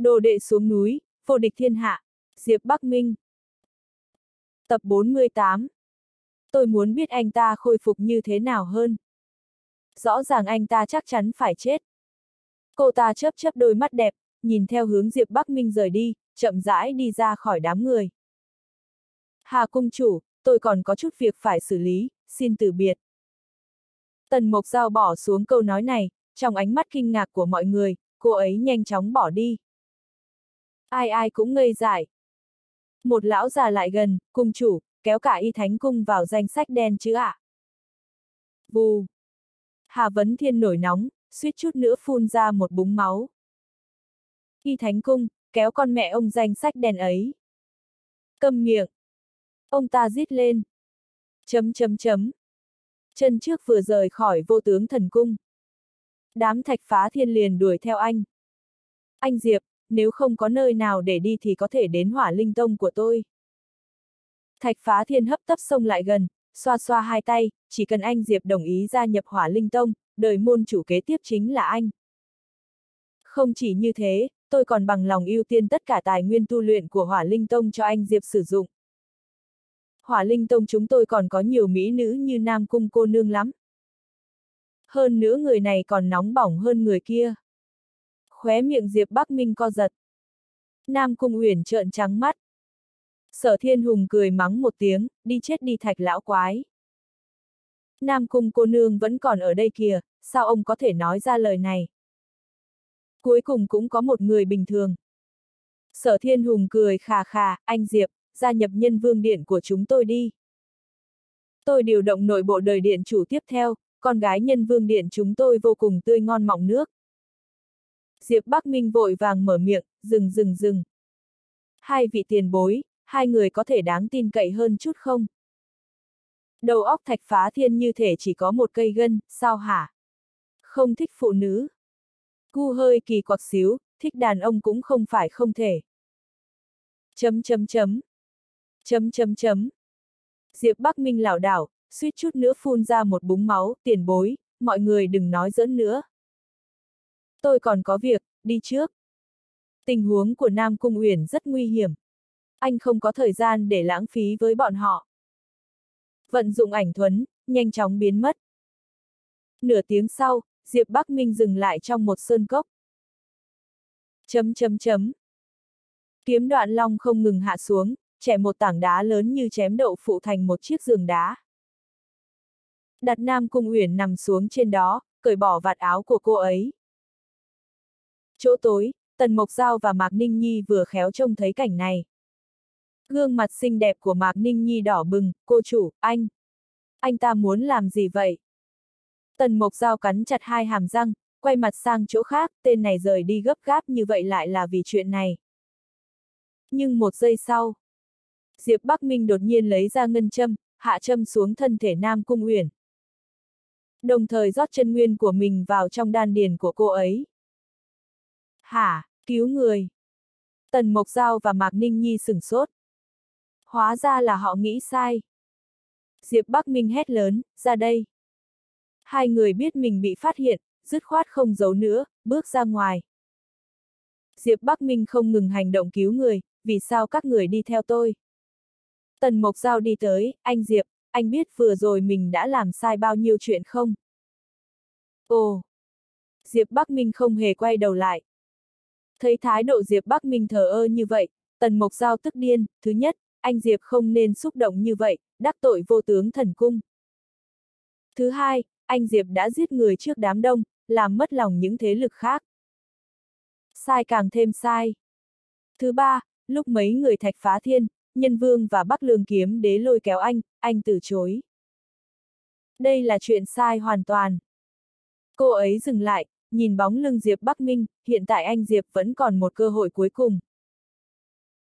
Đồ đệ xuống núi, vô địch thiên hạ, Diệp Bắc Minh. Tập 48 Tôi muốn biết anh ta khôi phục như thế nào hơn. Rõ ràng anh ta chắc chắn phải chết. Cô ta chớp chớp đôi mắt đẹp, nhìn theo hướng Diệp Bắc Minh rời đi, chậm rãi đi ra khỏi đám người. Hà cung chủ, tôi còn có chút việc phải xử lý, xin từ biệt. Tần Mộc Giao bỏ xuống câu nói này, trong ánh mắt kinh ngạc của mọi người, cô ấy nhanh chóng bỏ đi. Ai ai cũng ngây dại. Một lão già lại gần, cung chủ, kéo cả y thánh cung vào danh sách đen chứ ạ. À? Bù! Hà Vấn Thiên nổi nóng, suýt chút nữa phun ra một búng máu. Y thánh cung, kéo con mẹ ông danh sách đen ấy. Câm miệng. Ông ta rít lên. Chấm chấm chấm. Chân trước vừa rời khỏi vô tướng thần cung. Đám thạch phá thiên liền đuổi theo anh. Anh Diệp, nếu không có nơi nào để đi thì có thể đến hỏa linh tông của tôi. Thạch phá thiên hấp tấp xông lại gần, xoa xoa hai tay, chỉ cần anh Diệp đồng ý gia nhập hỏa linh tông, đời môn chủ kế tiếp chính là anh. Không chỉ như thế, tôi còn bằng lòng ưu tiên tất cả tài nguyên tu luyện của hỏa linh tông cho anh Diệp sử dụng. Hỏa linh tông chúng tôi còn có nhiều mỹ nữ như Nam Cung cô nương lắm. Hơn nữa người này còn nóng bỏng hơn người kia. Khóe miệng Diệp Bắc Minh co giật. Nam Cung Uyển trợn trắng mắt. Sở Thiên Hùng cười mắng một tiếng, đi chết đi thạch lão quái. Nam Cung cô nương vẫn còn ở đây kìa, sao ông có thể nói ra lời này? Cuối cùng cũng có một người bình thường. Sở Thiên Hùng cười khà khà, anh Diệp, gia nhập nhân vương điện của chúng tôi đi. Tôi điều động nội bộ đời điện chủ tiếp theo, con gái nhân vương điện chúng tôi vô cùng tươi ngon mọng nước. Diệp Bắc Minh vội vàng mở miệng, dừng dừng dừng. Hai vị tiền bối, hai người có thể đáng tin cậy hơn chút không? Đầu óc thạch phá thiên như thể chỉ có một cây gân, sao hả? Không thích phụ nữ. Cu hơi kỳ quặc xíu, thích đàn ông cũng không phải không thể. Chấm chấm chấm. Chấm chấm chấm. Diệp Bắc Minh lảo đảo, suýt chút nữa phun ra một búng máu, tiền bối, mọi người đừng nói giỡn nữa. Tôi còn có việc, đi trước. Tình huống của Nam Cung Uyển rất nguy hiểm. Anh không có thời gian để lãng phí với bọn họ. Vận dụng ảnh thuấn, nhanh chóng biến mất. Nửa tiếng sau, Diệp Bắc Minh dừng lại trong một sơn cốc. Chấm chấm chấm. Kiếm đoạn long không ngừng hạ xuống, chẻ một tảng đá lớn như chém đậu phụ thành một chiếc giường đá. Đặt Nam Cung Uyển nằm xuống trên đó, cởi bỏ vạt áo của cô ấy. Chỗ tối, Tần Mộc Giao và Mạc Ninh Nhi vừa khéo trông thấy cảnh này. Gương mặt xinh đẹp của Mạc Ninh Nhi đỏ bừng, cô chủ, anh. Anh ta muốn làm gì vậy? Tần Mộc Giao cắn chặt hai hàm răng, quay mặt sang chỗ khác, tên này rời đi gấp gáp như vậy lại là vì chuyện này. Nhưng một giây sau, Diệp Bắc Minh đột nhiên lấy ra ngân châm, hạ châm xuống thân thể Nam Cung Uyển. Đồng thời rót chân nguyên của mình vào trong đan điền của cô ấy. Hả, cứu người. Tần Mộc Giao và Mạc Ninh Nhi sửng sốt. Hóa ra là họ nghĩ sai. Diệp Bắc Minh hét lớn, ra đây. Hai người biết mình bị phát hiện, dứt khoát không giấu nữa, bước ra ngoài. Diệp Bắc Minh không ngừng hành động cứu người, vì sao các người đi theo tôi? Tần Mộc Giao đi tới, anh Diệp, anh biết vừa rồi mình đã làm sai bao nhiêu chuyện không? Ồ! Diệp Bắc Minh không hề quay đầu lại. Thấy thái độ Diệp Bắc Minh thờ ơ như vậy, Tần Mộc Giao tức điên, thứ nhất, anh Diệp không nên xúc động như vậy, đắc tội vô tướng thần cung. Thứ hai, anh Diệp đã giết người trước đám đông, làm mất lòng những thế lực khác. Sai càng thêm sai. Thứ ba, lúc mấy người thạch phá thiên, nhân vương và bắc lương kiếm đế lôi kéo anh, anh từ chối. Đây là chuyện sai hoàn toàn. Cô ấy dừng lại, nhìn bóng lưng Diệp Bắc Minh, hiện tại anh Diệp vẫn còn một cơ hội cuối cùng.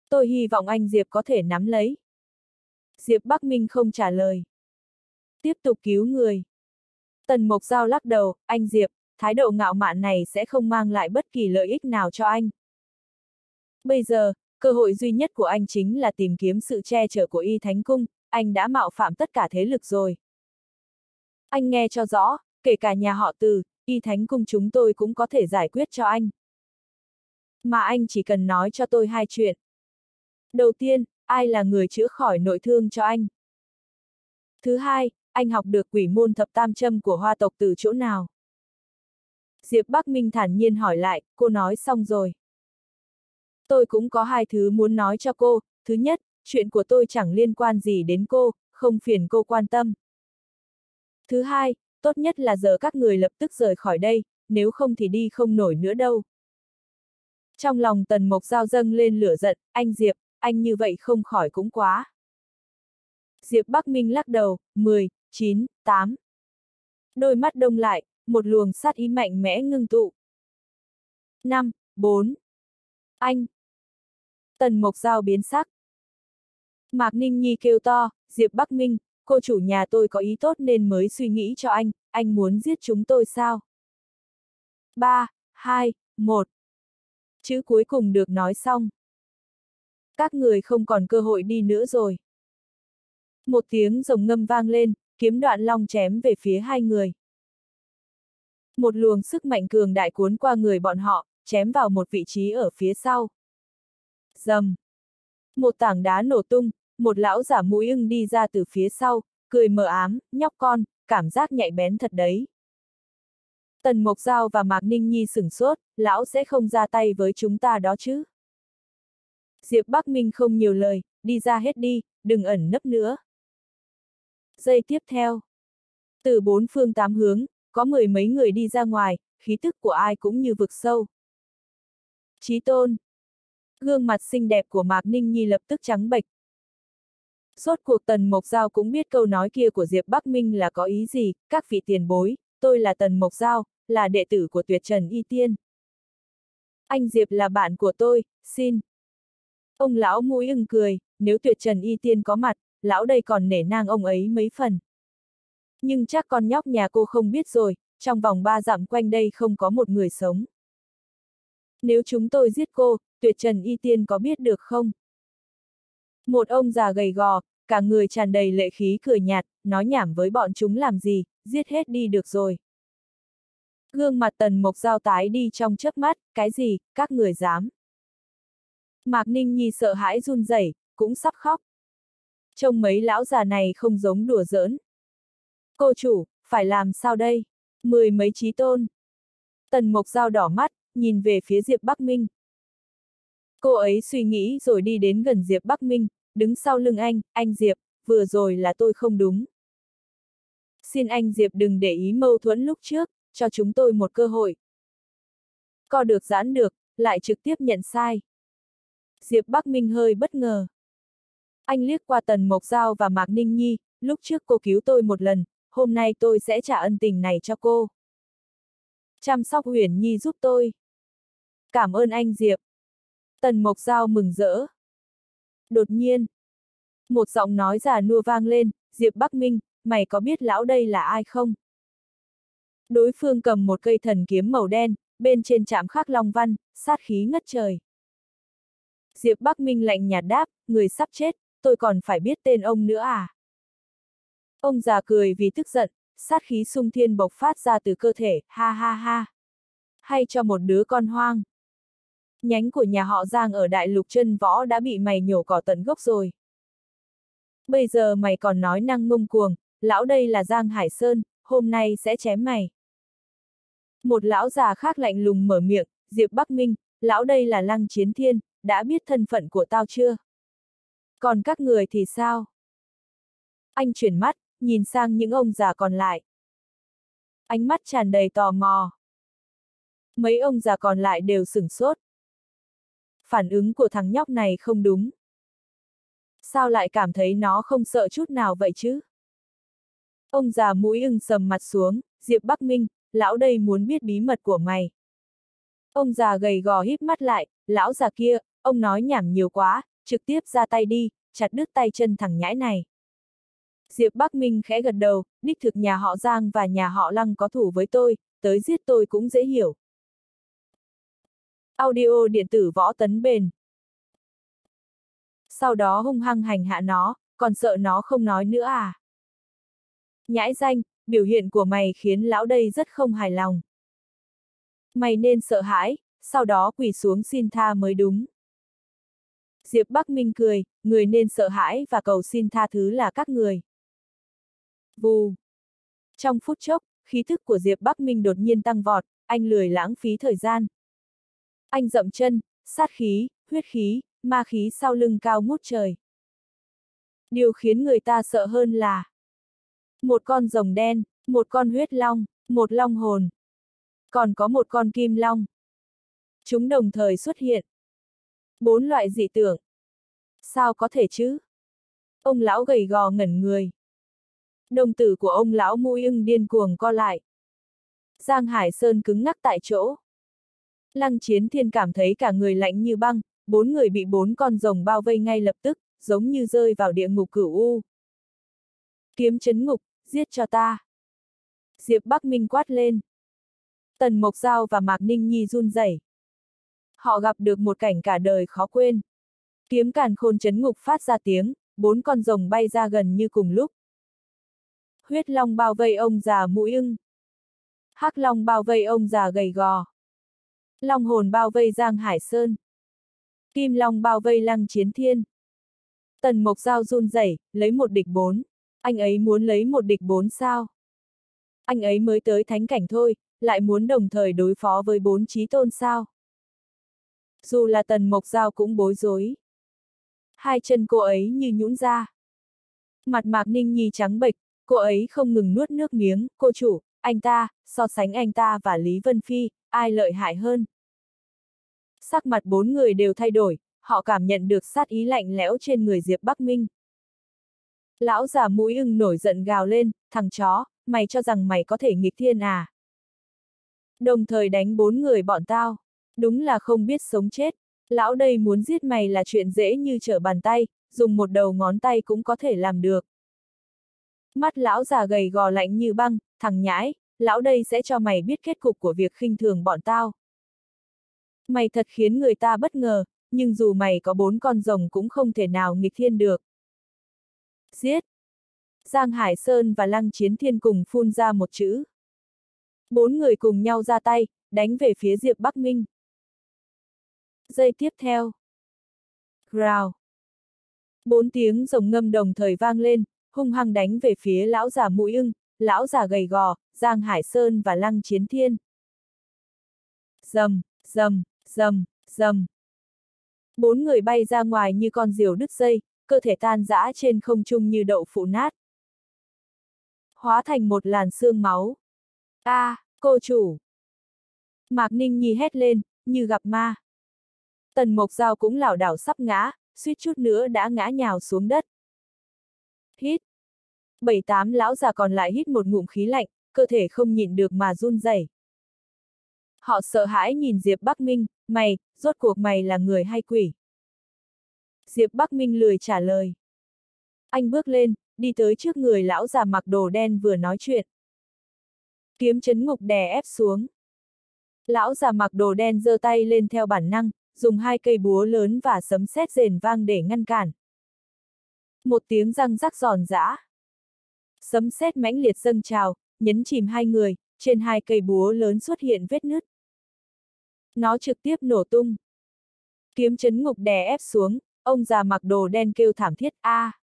Tôi hy vọng anh Diệp có thể nắm lấy. Diệp Bắc Minh không trả lời. Tiếp tục cứu người. Tần Mộc Giao lắc đầu, anh Diệp, thái độ ngạo mạn này sẽ không mang lại bất kỳ lợi ích nào cho anh. Bây giờ, cơ hội duy nhất của anh chính là tìm kiếm sự che chở của Y Thánh Cung, anh đã mạo phạm tất cả thế lực rồi. Anh nghe cho rõ, kể cả nhà họ từ, Y Thánh Cung chúng tôi cũng có thể giải quyết cho anh. mà anh chỉ cần nói cho tôi hai chuyện. Đầu tiên, ai là người chữa khỏi nội thương cho anh? Thứ hai, anh học được quỷ môn thập tam châm của hoa tộc từ chỗ nào? Diệp Bắc Minh thản nhiên hỏi lại, cô nói xong rồi. Tôi cũng có hai thứ muốn nói cho cô, thứ nhất, chuyện của tôi chẳng liên quan gì đến cô, không phiền cô quan tâm. Thứ hai, tốt nhất là giờ các người lập tức rời khỏi đây, nếu không thì đi không nổi nữa đâu. Trong lòng Tần Mộc Giao dâng lên lửa giận, anh Diệp, anh như vậy không khỏi cũng quá. Diệp Bắc Minh lắc đầu, 10, 9, 8. Đôi mắt đông lại, một luồng sát ý mạnh mẽ ngưng tụ. 5, 4. Anh. Tần Mộc Giao biến sắc. Mạc Ninh Nhi kêu to, Diệp Bắc Minh, cô chủ nhà tôi có ý tốt nên mới suy nghĩ cho anh, anh muốn giết chúng tôi sao? 3, 2, 1. Chữ cuối cùng được nói xong. Các người không còn cơ hội đi nữa rồi. Một tiếng rồng ngâm vang lên, kiếm đoạn long chém về phía hai người. Một luồng sức mạnh cường đại cuốn qua người bọn họ, chém vào một vị trí ở phía sau. Dầm. Một tảng đá nổ tung, một lão giả mũi ưng đi ra từ phía sau, cười mờ ám, nhóc con, cảm giác nhạy bén thật đấy. Tần Mộc Giao và Mạc Ninh Nhi sửng sốt, lão sẽ không ra tay với chúng ta đó chứ. Diệp Bắc Minh không nhiều lời, đi ra hết đi, đừng ẩn nấp nữa. Giây tiếp theo. Từ bốn phương tám hướng, có mười mấy người đi ra ngoài, khí tức của ai cũng như vực sâu. Chí tôn. Gương mặt xinh đẹp của Mạc Ninh Nhi lập tức trắng bệch. Sốt cuộc Tần Mộc Giao cũng biết câu nói kia của Diệp Bắc Minh là có ý gì, các vị tiền bối, tôi là Tần Mộc Giao, là đệ tử của tuyệt trần y tiên. Anh Diệp là bạn của tôi, xin. Ông lão mũi ưng cười, nếu tuyệt trần y tiên có mặt, lão đây còn nể nang ông ấy mấy phần. Nhưng chắc con nhóc nhà cô không biết rồi, trong vòng ba dặm quanh đây không có một người sống. Nếu chúng tôi giết cô, tuyệt trần y tiên có biết được không? Một ông già gầy gò, cả người tràn đầy lệ khí cười nhạt, nói nhảm với bọn chúng làm gì, giết hết đi được rồi. Gương mặt tần mộc giao tái đi trong chớp mắt, cái gì, các người dám. Mạc Ninh Nhi sợ hãi run rẩy, cũng sắp khóc. Trông mấy lão già này không giống đùa giỡn. Cô chủ, phải làm sao đây? Mười mấy trí tôn. Tần Mộc Giao đỏ mắt, nhìn về phía Diệp Bắc Minh. Cô ấy suy nghĩ rồi đi đến gần Diệp Bắc Minh, đứng sau lưng anh, anh Diệp, vừa rồi là tôi không đúng. Xin anh Diệp đừng để ý mâu thuẫn lúc trước, cho chúng tôi một cơ hội. Co được giãn được, lại trực tiếp nhận sai. Diệp Bắc Minh hơi bất ngờ. Anh liếc qua Tần Mộc Giao và Mạc Ninh Nhi, lúc trước cô cứu tôi một lần, hôm nay tôi sẽ trả ân tình này cho cô. Chăm sóc Huyền Nhi giúp tôi. Cảm ơn anh Diệp. Tần Mộc Giao mừng rỡ. Đột nhiên, một giọng nói già nua vang lên, Diệp Bắc Minh, mày có biết lão đây là ai không? Đối phương cầm một cây thần kiếm màu đen, bên trên chạm khắc long văn, sát khí ngất trời. Diệp Bắc Minh lạnh nhạt đáp, người sắp chết, tôi còn phải biết tên ông nữa à? Ông già cười vì tức giận, sát khí sung thiên bộc phát ra từ cơ thể, ha ha ha. Hay cho một đứa con hoang. Nhánh của nhà họ Giang ở Đại Lục chân võ đã bị mày nhổ cỏ tận gốc rồi. Bây giờ mày còn nói năng ngông cuồng, lão đây là Giang Hải Sơn, hôm nay sẽ chém mày. Một lão già khác lạnh lùng mở miệng, Diệp Bắc Minh, lão đây là Lăng Chiến Thiên, đã biết thân phận của tao chưa? Còn các người thì sao? Anh chuyển mắt, nhìn sang những ông già còn lại. Ánh mắt tràn đầy tò mò. Mấy ông già còn lại đều sửng sốt. Phản ứng của thằng nhóc này không đúng. Sao lại cảm thấy nó không sợ chút nào vậy chứ? Ông già mũi ưng sầm mặt xuống, Diệp Bắc Minh, lão đây muốn biết bí mật của mày. Ông già gầy gò híp mắt lại, lão già kia, ông nói nhảm nhiều quá, trực tiếp ra tay đi, chặt đứt tay chân thằng nhãi này. Diệp Bắc Minh khẽ gật đầu, đích thực nhà họ Giang và nhà họ Lăng có thủ với tôi, tới giết tôi cũng dễ hiểu. Audio điện tử võ tấn bền. Sau đó hung hăng hành hạ nó, còn sợ nó không nói nữa à? Nhãi danh, biểu hiện của mày khiến lão đây rất không hài lòng. Mày nên sợ hãi, sau đó quỳ xuống xin tha mới đúng. Diệp Bắc Minh cười, người nên sợ hãi và cầu xin tha thứ là các người. Vù. Trong phút chốc, khí thức của Diệp Bắc Minh đột nhiên tăng vọt, anh lười lãng phí thời gian. Anh dậm chân, sát khí, huyết khí, ma khí sau lưng cao ngút trời. Điều khiến người ta sợ hơn là một con rồng đen, một con huyết long, một long hồn. Còn có một con kim long. Chúng đồng thời xuất hiện. Bốn loại dị tưởng. Sao có thể chứ? Ông lão gầy gò ngẩn người. Đồng tử của ông lão mũi ưng điên cuồng co lại. Giang Hải Sơn cứng ngắc tại chỗ. Lăng chiến thiên cảm thấy cả người lạnh như băng, bốn người bị bốn con rồng bao vây ngay lập tức, giống như rơi vào địa ngục cửu u. Kiếm chấn ngục, giết cho ta. Diệp Bắc Minh quát lên. Tần Mộc Giao và Mạc Ninh Nhi run rẩy. Họ gặp được một cảnh cả đời khó quên. Kiếm càn khôn chấn ngục phát ra tiếng, bốn con rồng bay ra gần như cùng lúc. Huyết long bao vây ông già mũi ưng. hắc long bao vây ông già gầy gò. Long hồn bao vây Giang Hải Sơn. Kim long bao vây lăng chiến thiên. Tần Mộc Giao run rẩy, lấy một địch bốn. Anh ấy muốn lấy một địch bốn sao? Anh ấy mới tới thánh cảnh thôi, lại muốn đồng thời đối phó với bốn trí tôn sao? Dù là Tần Mộc Giao cũng bối rối. Hai chân cô ấy như nhũn ra. Mặt Mạc Ninh Nhi trắng bệch, cô ấy không ngừng nuốt nước miếng, cô chủ, anh ta, so sánh anh ta và Lý Vân Phi, ai lợi hại hơn? Sắc mặt bốn người đều thay đổi, họ cảm nhận được sát ý lạnh lẽo trên người Diệp Bắc Minh. Lão già mũi ưng nổi giận gào lên, thằng chó, mày cho rằng mày có thể nghịch thiên à? Đồng thời đánh bốn người bọn tao. Đúng là không biết sống chết. Lão đây muốn giết mày là chuyện dễ như trở bàn tay, dùng một đầu ngón tay cũng có thể làm được. Mắt lão già gầy gò lạnh như băng, thằng nhãi, lão đây sẽ cho mày biết kết cục của việc khinh thường bọn tao. Mày thật khiến người ta bất ngờ, nhưng dù mày có bốn con rồng cũng không thể nào nghịch thiên được. Giết! Giang Hải Sơn và Lăng Chiến Thiên cùng phun ra một chữ. Bốn người cùng nhau ra tay, đánh về phía Diệp Bắc Minh. Giây tiếp theo. Rào. Bốn tiếng rồng ngâm đồng thời vang lên, hung hăng đánh về phía lão già mũi ưng, lão già gầy gò, Giang Hải Sơn và Lăng Chiến Thiên. Dầm, dầm, dầm, dầm. Bốn người bay ra ngoài như con diều đứt dây, cơ thể tan rã trên không trung như đậu phụ nát. Hóa thành một làn xương máu. a à, cô chủ! Mạc Ninh Nhi hét lên, như gặp ma. Tần Mộc Giao cũng lảo đảo sắp ngã, suýt chút nữa đã ngã nhào xuống đất. Hít! Bảy tám lão già còn lại hít một ngụm khí lạnh, cơ thể không nhịn được mà run rẩy. Họ sợ hãi nhìn Diệp Bắc Minh, mày, rốt cuộc mày là người hay quỷ? Diệp Bắc Minh lười trả lời. Anh bước lên, đi tới trước người lão già mặc đồ đen vừa nói chuyện. Kiếm chấn ngục đè ép xuống. Lão già mặc đồ đen giơ tay lên theo bản năng, dùng hai cây búa lớn và sấm sét rền vang để ngăn cản. Một tiếng răng rắc giòn giã. Sấm sét mãnh liệt dâng trào, nhấn chìm hai người, trên hai cây búa lớn xuất hiện vết nứt. Nó trực tiếp nổ tung. Kiếm chấn ngục đè ép xuống, ông già mặc đồ đen kêu thảm thiết a. À.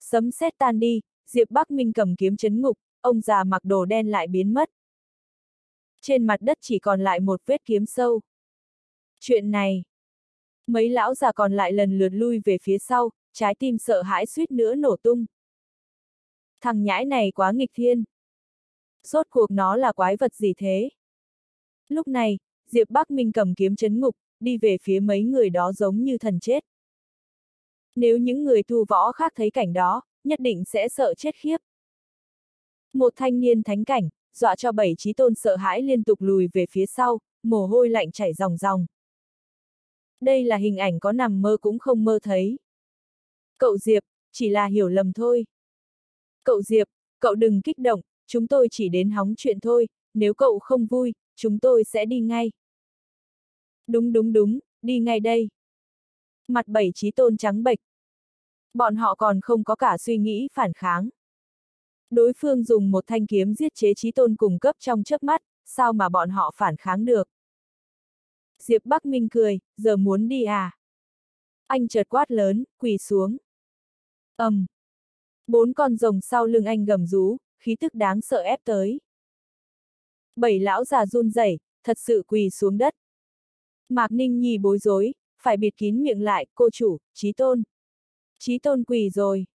Sấm sét tan đi, Diệp Bắc Minh cầm kiếm chấn ngục, ông già mặc đồ đen lại biến mất. Trên mặt đất chỉ còn lại một vết kiếm sâu. Chuyện này. Mấy lão già còn lại lần lượt lui về phía sau, trái tim sợ hãi suýt nữa nổ tung. Thằng nhãi này quá nghịch thiên. Rốt cuộc nó là quái vật gì thế? Lúc này, Diệp Bắc Minh cầm kiếm chấn ngục, đi về phía mấy người đó giống như thần chết. Nếu những người thu võ khác thấy cảnh đó, nhất định sẽ sợ chết khiếp. Một thanh niên thánh cảnh, dọa cho bảy trí tôn sợ hãi liên tục lùi về phía sau, mồ hôi lạnh chảy ròng ròng. Đây là hình ảnh có nằm mơ cũng không mơ thấy. Cậu Diệp, chỉ là hiểu lầm thôi. Cậu Diệp, cậu đừng kích động, chúng tôi chỉ đến hóng chuyện thôi, nếu cậu không vui, chúng tôi sẽ đi ngay. Đúng đúng đúng, đi ngay đây. Mặt bảy trí tôn trắng bệch. Bọn họ còn không có cả suy nghĩ phản kháng. Đối phương dùng một thanh kiếm giết chế trí tôn cùng cấp trong chớp mắt, sao mà bọn họ phản kháng được. Diệp Bắc Minh cười, giờ muốn đi à? Anh chợt quát lớn, quỳ xuống. ầm, um. Bốn con rồng sau lưng anh gầm rú, khí tức đáng sợ ép tới. Bảy lão già run rẩy, thật sự quỳ xuống đất. Mạc Ninh Nhi bối rối, phải bịt kín miệng lại, cô chủ, trí tôn. Trí tôn quỳ rồi.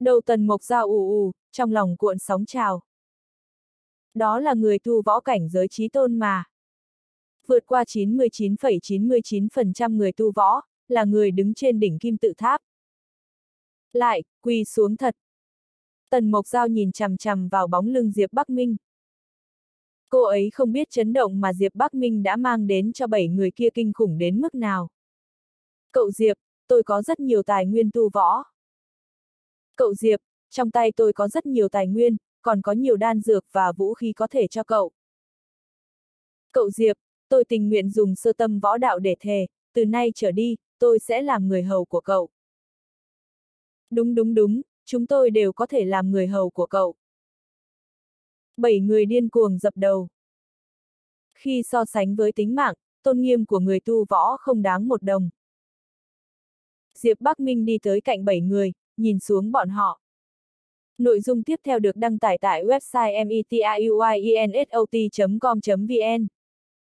Đầu tần mộc dao ù ù, trong lòng cuộn sóng trào. Đó là người tu võ cảnh giới trí tôn mà. Vượt qua 99,99% ,99 người tu võ, là người đứng trên đỉnh kim tự tháp. Lại, quỳ xuống thật. Tần Mộc Giao nhìn chằm chằm vào bóng lưng Diệp Bắc Minh. Cô ấy không biết chấn động mà Diệp Bắc Minh đã mang đến cho bảy người kia kinh khủng đến mức nào. Cậu Diệp, tôi có rất nhiều tài nguyên tu võ. Cậu Diệp, trong tay tôi có rất nhiều tài nguyên, còn có nhiều đan dược và vũ khí có thể cho cậu. Cậu Diệp, tôi tình nguyện dùng sơ tâm võ đạo để thề, từ nay trở đi, tôi sẽ làm người hầu của cậu. Đúng đúng đúng, chúng tôi đều có thể làm người hầu của cậu. Bảy người điên cuồng dập đầu. Khi so sánh với tính mạng, tôn nghiêm của người tu võ không đáng một đồng. Diệp Bắc Minh đi tới cạnh bảy người, nhìn xuống bọn họ. Nội dung tiếp theo được đăng tải tại website metiuinsot.com.vn.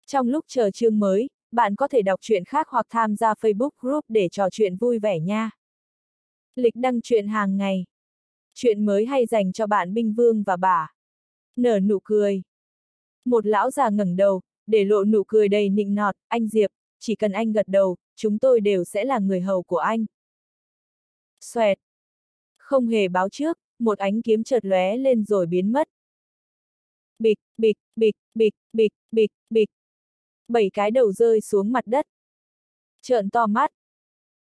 Trong lúc chờ chương mới, bạn có thể đọc truyện khác hoặc tham gia Facebook group để trò chuyện vui vẻ nha. Lịch đăng truyện hàng ngày. Chuyện mới hay dành cho bạn Binh Vương và bà. Nở nụ cười. Một lão già ngẩng đầu, để lộ nụ cười đầy nịnh nọt, anh Diệp, chỉ cần anh gật đầu, chúng tôi đều sẽ là người hầu của anh. Xoẹt. Không hề báo trước, một ánh kiếm chợt lóe lên rồi biến mất. Bịch, bịch, bịch, bịch, bịch, bịch, bịch. Bảy cái đầu rơi xuống mặt đất. Trợn to mắt.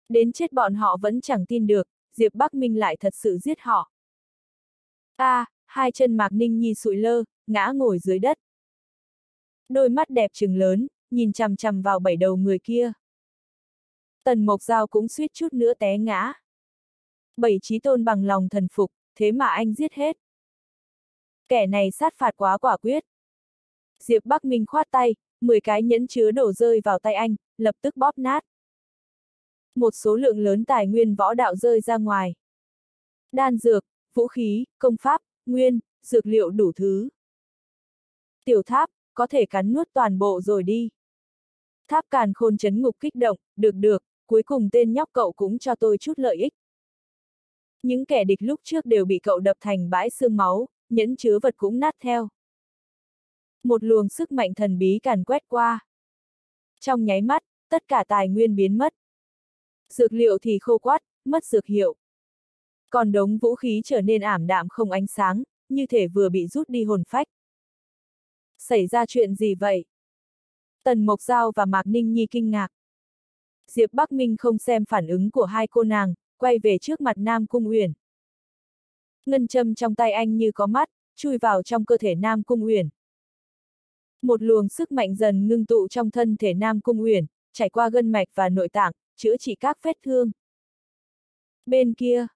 Đến chết bọn họ vẫn chẳng tin được, Diệp Bắc Minh lại thật sự giết họ. A, à, hai chân Mạc Ninh Nhi sụi lơ, ngã ngồi dưới đất. Đôi mắt đẹp trừng lớn, nhìn chằm chằm vào bảy đầu người kia. Tần Mộc Giao cũng suýt chút nữa té ngã. Bảy trí tôn bằng lòng thần phục, thế mà anh giết hết. Kẻ này sát phạt quá quả quyết. Diệp Bắc Minh khoát tay, 10 cái nhẫn chứa đổ rơi vào tay anh, lập tức bóp nát. Một số lượng lớn tài nguyên võ đạo rơi ra ngoài. Đan dược, vũ khí, công pháp, nguyên, dược liệu đủ thứ. Tiểu tháp, có thể cắn nuốt toàn bộ rồi đi. Tháp càn khôn chấn ngục kích động, được được, cuối cùng tên nhóc cậu cũng cho tôi chút lợi ích. Những kẻ địch lúc trước đều bị cậu đập thành bãi xương máu, nhẫn chứa vật cũng nát theo. Một luồng sức mạnh thần bí càn quét qua. Trong nháy mắt, tất cả tài nguyên biến mất. Dược liệu thì khô quát, mất dược hiệu. Còn đống vũ khí trở nên ảm đạm không ánh sáng, như thể vừa bị rút đi hồn phách. Xảy ra chuyện gì vậy? Tần Mộc Giao và Mạc Ninh Nhi kinh ngạc. Diệp Bắc Minh không xem phản ứng của hai cô nàng, quay về trước mặt Nam Cung Uyển. Ngân châm trong tay anh như có mắt, chui vào trong cơ thể Nam Cung Uyển. Một luồng sức mạnh dần ngưng tụ trong thân thể Nam Cung Uyển, trải qua gân mạch và nội tạng, chữa trị các vết thương. Bên kia,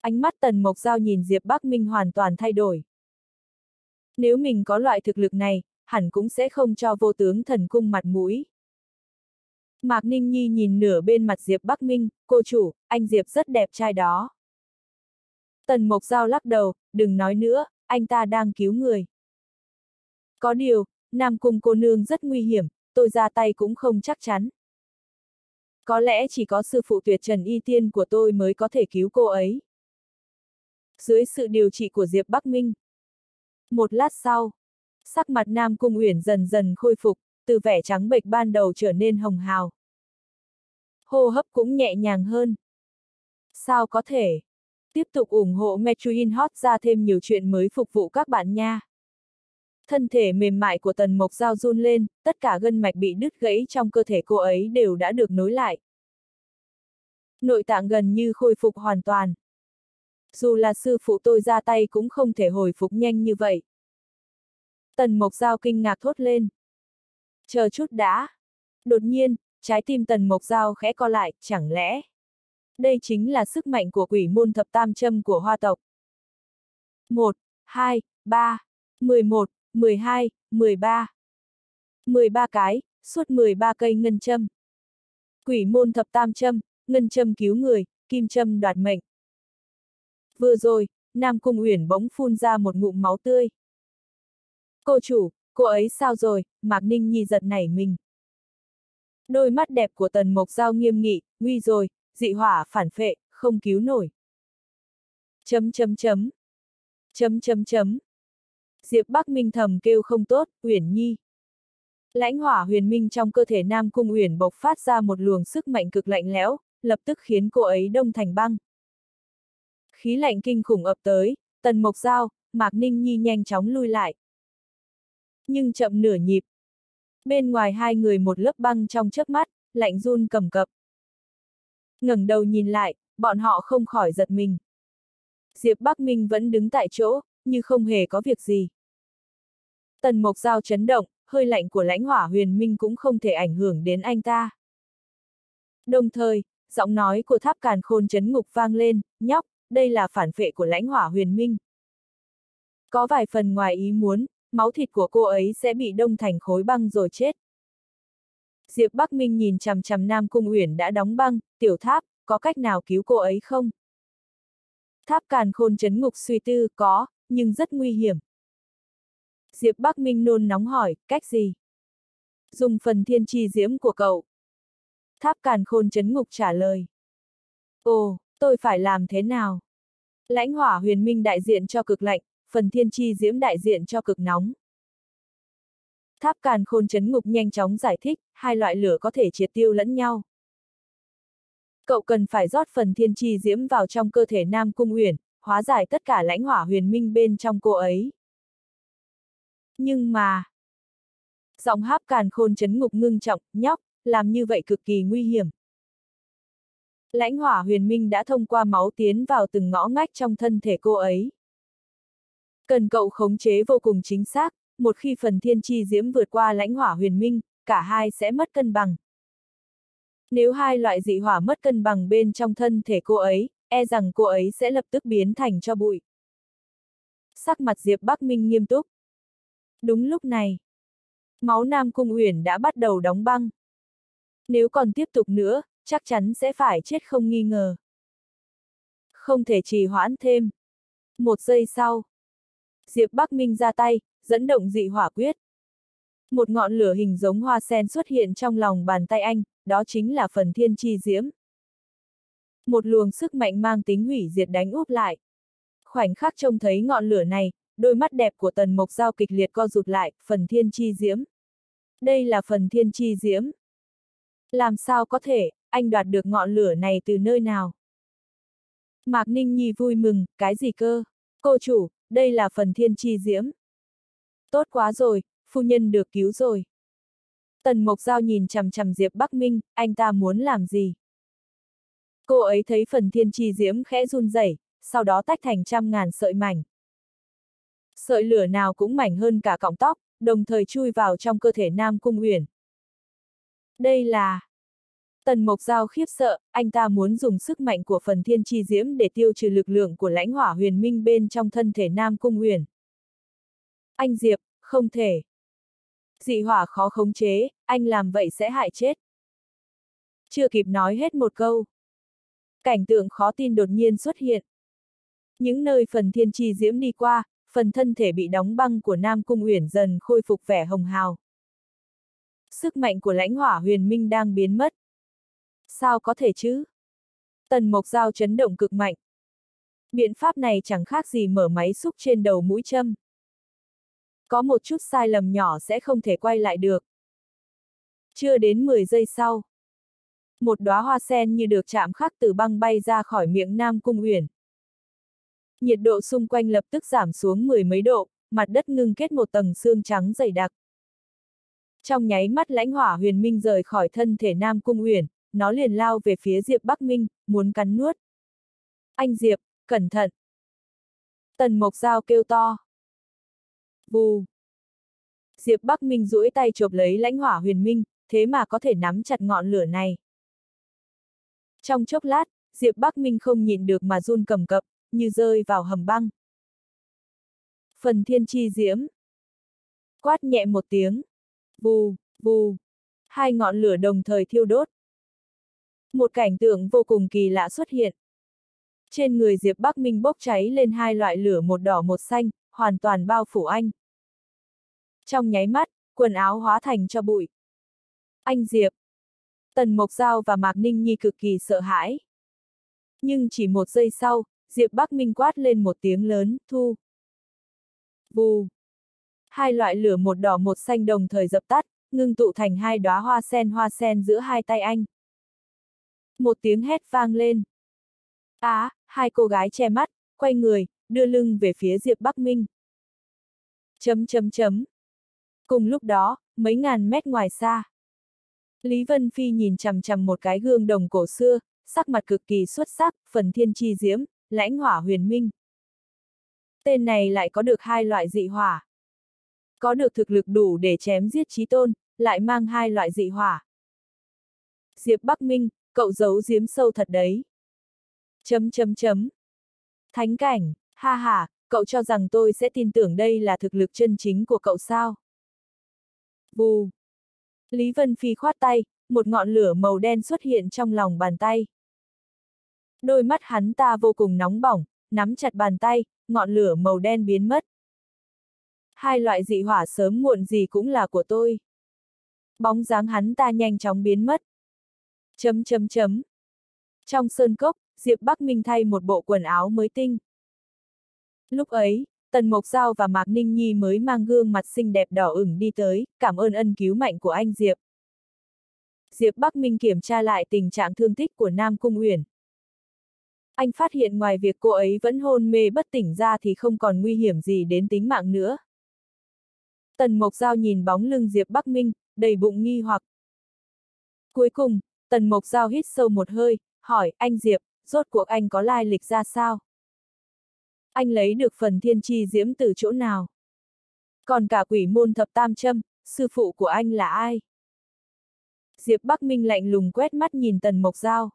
ánh mắt Tần Mộc Giao nhìn Diệp Bắc Minh hoàn toàn thay đổi. Nếu mình có loại thực lực này, hẳn cũng sẽ không cho vô tướng thần cung mặt mũi. Mạc Ninh Nhi nhìn nửa bên mặt Diệp Bắc Minh, cô chủ, anh Diệp rất đẹp trai đó. Tần Mộc Giao lắc đầu, đừng nói nữa, anh ta đang cứu người. Có điều, Nam Cung cô nương rất nguy hiểm, tôi ra tay cũng không chắc chắn. Có lẽ chỉ có sư phụ tuyệt trần y tiên của tôi mới có thể cứu cô ấy. Dưới sự điều trị của Diệp Bắc Minh. Một lát sau, sắc mặt Nam Cung Uyển dần dần khôi phục, từ vẻ trắng bệch ban đầu trở nên hồng hào. Hô hấp cũng nhẹ nhàng hơn. Sao có thể? Tiếp tục ủng hộ Metruin Hot ra thêm nhiều chuyện mới phục vụ các bạn nha. Thân thể mềm mại của tần mộc giao run lên, tất cả gân mạch bị đứt gãy trong cơ thể cô ấy đều đã được nối lại. Nội tạng gần như khôi phục hoàn toàn. Dù là sư phụ tôi ra tay cũng không thể hồi phục nhanh như vậy. Tần mộc giao kinh ngạc thốt lên. Chờ chút đã. Đột nhiên, trái tim tần mộc giao khẽ co lại, chẳng lẽ. Đây chính là sức mạnh của quỷ môn thập tam châm của hoa tộc. 1, 2, 3, 11, 12, 13. 13 cái, suốt 13 cây ngân châm. Quỷ môn thập tam châm, ngân châm cứu người, kim châm đoạt mệnh. Vừa rồi, Nam Cung Uyển bỗng phun ra một ngụm máu tươi. Cô chủ, cô ấy sao rồi, Mạc Ninh Nhi giật nảy mình. Đôi mắt đẹp của Tần Mộc Giao nghiêm nghị, nguy rồi, dị hỏa phản phệ, không cứu nổi. Chấm chấm chấm. Chấm chấm chấm. Diệp Bắc Minh thầm kêu không tốt, Uyển Nhi. Lãnh hỏa huyền minh trong cơ thể Nam Cung Uyển bộc phát ra một luồng sức mạnh cực lạnh lẽo, lập tức khiến cô ấy đông thành băng. Khí lạnh kinh khủng ập tới, Tần Mộc Giao, Mạc Ninh Nhi nhanh chóng lui lại. Nhưng chậm nửa nhịp. Bên ngoài hai người một lớp băng trong chớp mắt, lạnh run cầm cập. ngẩng đầu nhìn lại, bọn họ không khỏi giật mình. Diệp Bắc Minh vẫn đứng tại chỗ, như không hề có việc gì. Tần Mộc Giao chấn động, hơi lạnh của lãnh hỏa huyền minh cũng không thể ảnh hưởng đến anh ta. Đồng thời, giọng nói của tháp càn khôn chấn ngục vang lên, nhóc, đây là phản vệ của lãnh hỏa huyền minh. Có vài phần ngoài ý muốn, máu thịt của cô ấy sẽ bị đông thành khối băng rồi chết. Diệp Bắc Minh nhìn chằm chằm Nam Cung Uyển đã đóng băng, tiểu tháp, có cách nào cứu cô ấy không? Tháp càn khôn chấn ngục suy tư, có, nhưng rất nguy hiểm. Diệp Bắc Minh nôn nóng hỏi, cách gì? Dùng phần thiên chi diễm của cậu. Tháp càn khôn chấn ngục trả lời. Ồ, tôi phải làm thế nào? Lãnh hỏa huyền minh đại diện cho cực lạnh, phần thiên chi diễm đại diện cho cực nóng. Tháp càn khôn chấn ngục nhanh chóng giải thích, hai loại lửa có thể triệt tiêu lẫn nhau. Cậu cần phải rót phần thiên chi diễm vào trong cơ thể Nam Cung Huyền, hóa giải tất cả lãnh hỏa huyền minh bên trong cô ấy. Nhưng mà... Giọng háp càn khôn chấn ngục ngưng trọng, nhóc, làm như vậy cực kỳ nguy hiểm. Lãnh hỏa huyền minh đã thông qua máu tiến vào từng ngõ ngách trong thân thể cô ấy. Cần cậu khống chế vô cùng chính xác, một khi phần thiên chi diễm vượt qua lãnh hỏa huyền minh, cả hai sẽ mất cân bằng. Nếu hai loại dị hỏa mất cân bằng bên trong thân thể cô ấy, e rằng cô ấy sẽ lập tức biến thành cho bụi. Sắc mặt Diệp Bắc Minh nghiêm túc. Đúng lúc này, máu Nam Cung Uyển đã bắt đầu đóng băng. Nếu còn tiếp tục nữa, chắc chắn sẽ phải chết không nghi ngờ. Không thể trì hoãn thêm. Một giây sau, Diệp Bắc Minh ra tay, dẫn động dị hỏa quyết. Một ngọn lửa hình giống hoa sen xuất hiện trong lòng bàn tay anh, đó chính là phần thiên chi diễm. Một luồng sức mạnh mang tính hủy diệt đánh úp lại. Khoảnh khắc trông thấy ngọn lửa này, đôi mắt đẹp của tần mộc giao kịch liệt co rụt lại, phần thiên chi diễm. Đây là phần thiên chi diễm. Làm sao có thể, anh đoạt được ngọn lửa này từ nơi nào? Mạc Ninh Nhi vui mừng, cái gì cơ? Cô chủ, đây là phần thiên chi diễm. Tốt quá rồi, phu nhân được cứu rồi. Tần Mộc Giao nhìn chằm chằm Diệp Bắc Minh, anh ta muốn làm gì? Cô ấy thấy phần thiên chi diễm khẽ run rẩy, sau đó tách thành trăm ngàn sợi mảnh. Sợi lửa nào cũng mảnh hơn cả cọng tóc, đồng thời chui vào trong cơ thể Nam Cung Huyền. Đây là... Tần Mộc Giao khiếp sợ, anh ta muốn dùng sức mạnh của phần thiên chi diễm để tiêu trừ lực lượng của lãnh hỏa huyền minh bên trong thân thể Nam Cung Huyền. Anh Diệp, không thể. Dị hỏa khó khống chế, anh làm vậy sẽ hại chết. Chưa kịp nói hết một câu. Cảnh tượng khó tin đột nhiên xuất hiện. Những nơi phần thiên chi diễm đi qua, phần thân thể bị đóng băng của Nam Cung Uyển dần khôi phục vẻ hồng hào. Sức mạnh của lãnh hỏa huyền minh đang biến mất. Sao có thể chứ? Tần Mộc Giao chấn động cực mạnh. Biện pháp này chẳng khác gì mở máy xúc trên đầu mũi châm. Có một chút sai lầm nhỏ sẽ không thể quay lại được. Chưa đến 10 giây sau. Một đóa hoa sen như được chạm khắc từ băng bay ra khỏi miệng Nam Cung Huyền. Nhiệt độ xung quanh lập tức giảm xuống mười mấy độ, mặt đất ngưng kết một tầng xương trắng dày đặc. Trong nháy mắt lãnh hỏa huyền minh rời khỏi thân thể Nam Cung uyển, nó liền lao về phía Diệp Bắc Minh, muốn cắn nuốt. Anh Diệp, cẩn thận! Tần Mộc Giao kêu to. Vù! Diệp Bắc Minh duỗi tay chộp lấy lãnh hỏa huyền minh, thế mà có thể nắm chặt ngọn lửa này. Trong chốc lát, Diệp Bắc Minh không nhìn được mà run cầm cập, như rơi vào hầm băng. Phần thiên chi diễm. Quát nhẹ một tiếng. Vù, vù. Hai ngọn lửa đồng thời thiêu đốt. Một cảnh tượng vô cùng kỳ lạ xuất hiện. Trên người Diệp Bắc Minh bốc cháy lên hai loại lửa một đỏ một xanh, hoàn toàn bao phủ anh. Trong nháy mắt, quần áo hóa thành cho bụi. Anh Diệp. Tần Mộc Giao và Mạc Ninh Nhi cực kỳ sợ hãi. Nhưng chỉ một giây sau, Diệp Bắc Minh quát lên một tiếng lớn, thu. Bù. Hai loại lửa một đỏ một xanh đồng thời dập tắt, ngưng tụ thành hai đóa hoa sen hoa sen giữa hai tay anh. Một tiếng hét vang lên. Á, à, hai cô gái che mắt, quay người, đưa lưng về phía Diệp Bắc Minh. Chấm chấm chấm. Cùng lúc đó, mấy ngàn mét ngoài xa. Lý Vân Phi nhìn chằm chằm một cái gương đồng cổ xưa, sắc mặt cực kỳ xuất sắc, phần thiên chi diễm, lãnh hỏa huyền minh. Tên này lại có được hai loại dị hỏa. Có được thực lực đủ để chém giết trí tôn, lại mang hai loại dị hỏa. Diệp Bắc Minh, cậu giấu giếm sâu thật đấy. Chấm chấm chấm. Thánh cảnh, ha ha, cậu cho rằng tôi sẽ tin tưởng đây là thực lực chân chính của cậu sao? Bù. Lý Vân Phi khoát tay, một ngọn lửa màu đen xuất hiện trong lòng bàn tay. Đôi mắt hắn ta vô cùng nóng bỏng, nắm chặt bàn tay, ngọn lửa màu đen biến mất. Hai loại dị hỏa sớm muộn gì cũng là của tôi. Bóng dáng hắn ta nhanh chóng biến mất. Chấm chấm chấm. Trong sơn cốc, Diệp Bắc Minh thay một bộ quần áo mới tinh. Lúc ấy, Tần Mộc Giao và Mạc Ninh Nhi mới mang gương mặt xinh đẹp đỏ ửng đi tới, cảm ơn ân cứu mạnh của anh Diệp. Diệp Bắc Minh kiểm tra lại tình trạng thương tích của Nam Cung Uyển. Anh phát hiện ngoài việc cô ấy vẫn hôn mê bất tỉnh ra thì không còn nguy hiểm gì đến tính mạng nữa. Tần Mộc Giao nhìn bóng lưng Diệp Bắc Minh, đầy bụng nghi hoặc. Cuối cùng, Tần Mộc Giao hít sâu một hơi, hỏi, anh Diệp, rốt cuộc anh có lai lịch ra sao? Anh lấy được phần thiên chi diễm từ chỗ nào? Còn cả quỷ môn thập tam châm, sư phụ của anh là ai? Diệp Bắc Minh lạnh lùng quét mắt nhìn Tần Mộc Giao.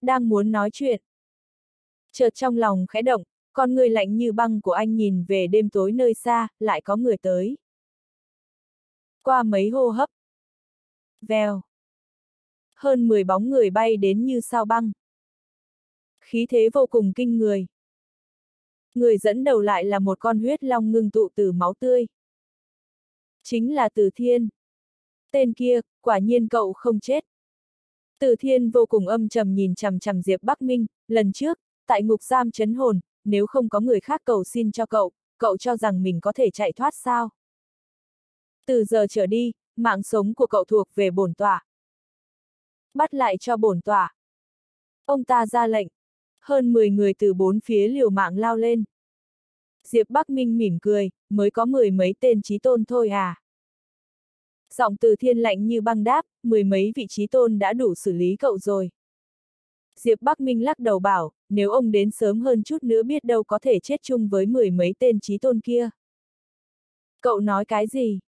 Đang muốn nói chuyện. Chợt trong lòng khẽ động, con người lạnh như băng của anh nhìn về đêm tối nơi xa, lại có người tới. Qua mấy hô hấp. Vèo. Hơn 10 bóng người bay đến như sao băng. Khí thế vô cùng kinh người. Người dẫn đầu lại là một con huyết long ngưng tụ từ máu tươi. Chính là Từ Thiên. Tên kia, quả nhiên cậu không chết. Từ Thiên vô cùng âm trầm nhìn chằm chằm Diệp Bắc Minh, lần trước, tại ngục giam chấn hồn, nếu không có người khác cầu xin cho cậu, cậu cho rằng mình có thể chạy thoát sao? Từ giờ trở đi, mạng sống của cậu thuộc về bổn tỏa. Bắt lại cho bổn tỏa. Ông ta ra lệnh. Hơn 10 người từ bốn phía liều mạng lao lên. Diệp Bắc Minh mỉm cười, mới có mười mấy tên trí tôn thôi à. Giọng từ thiên lạnh như băng đáp, mười mấy vị trí tôn đã đủ xử lý cậu rồi. Diệp Bắc Minh lắc đầu bảo, nếu ông đến sớm hơn chút nữa biết đâu có thể chết chung với mười mấy tên trí tôn kia. Cậu nói cái gì?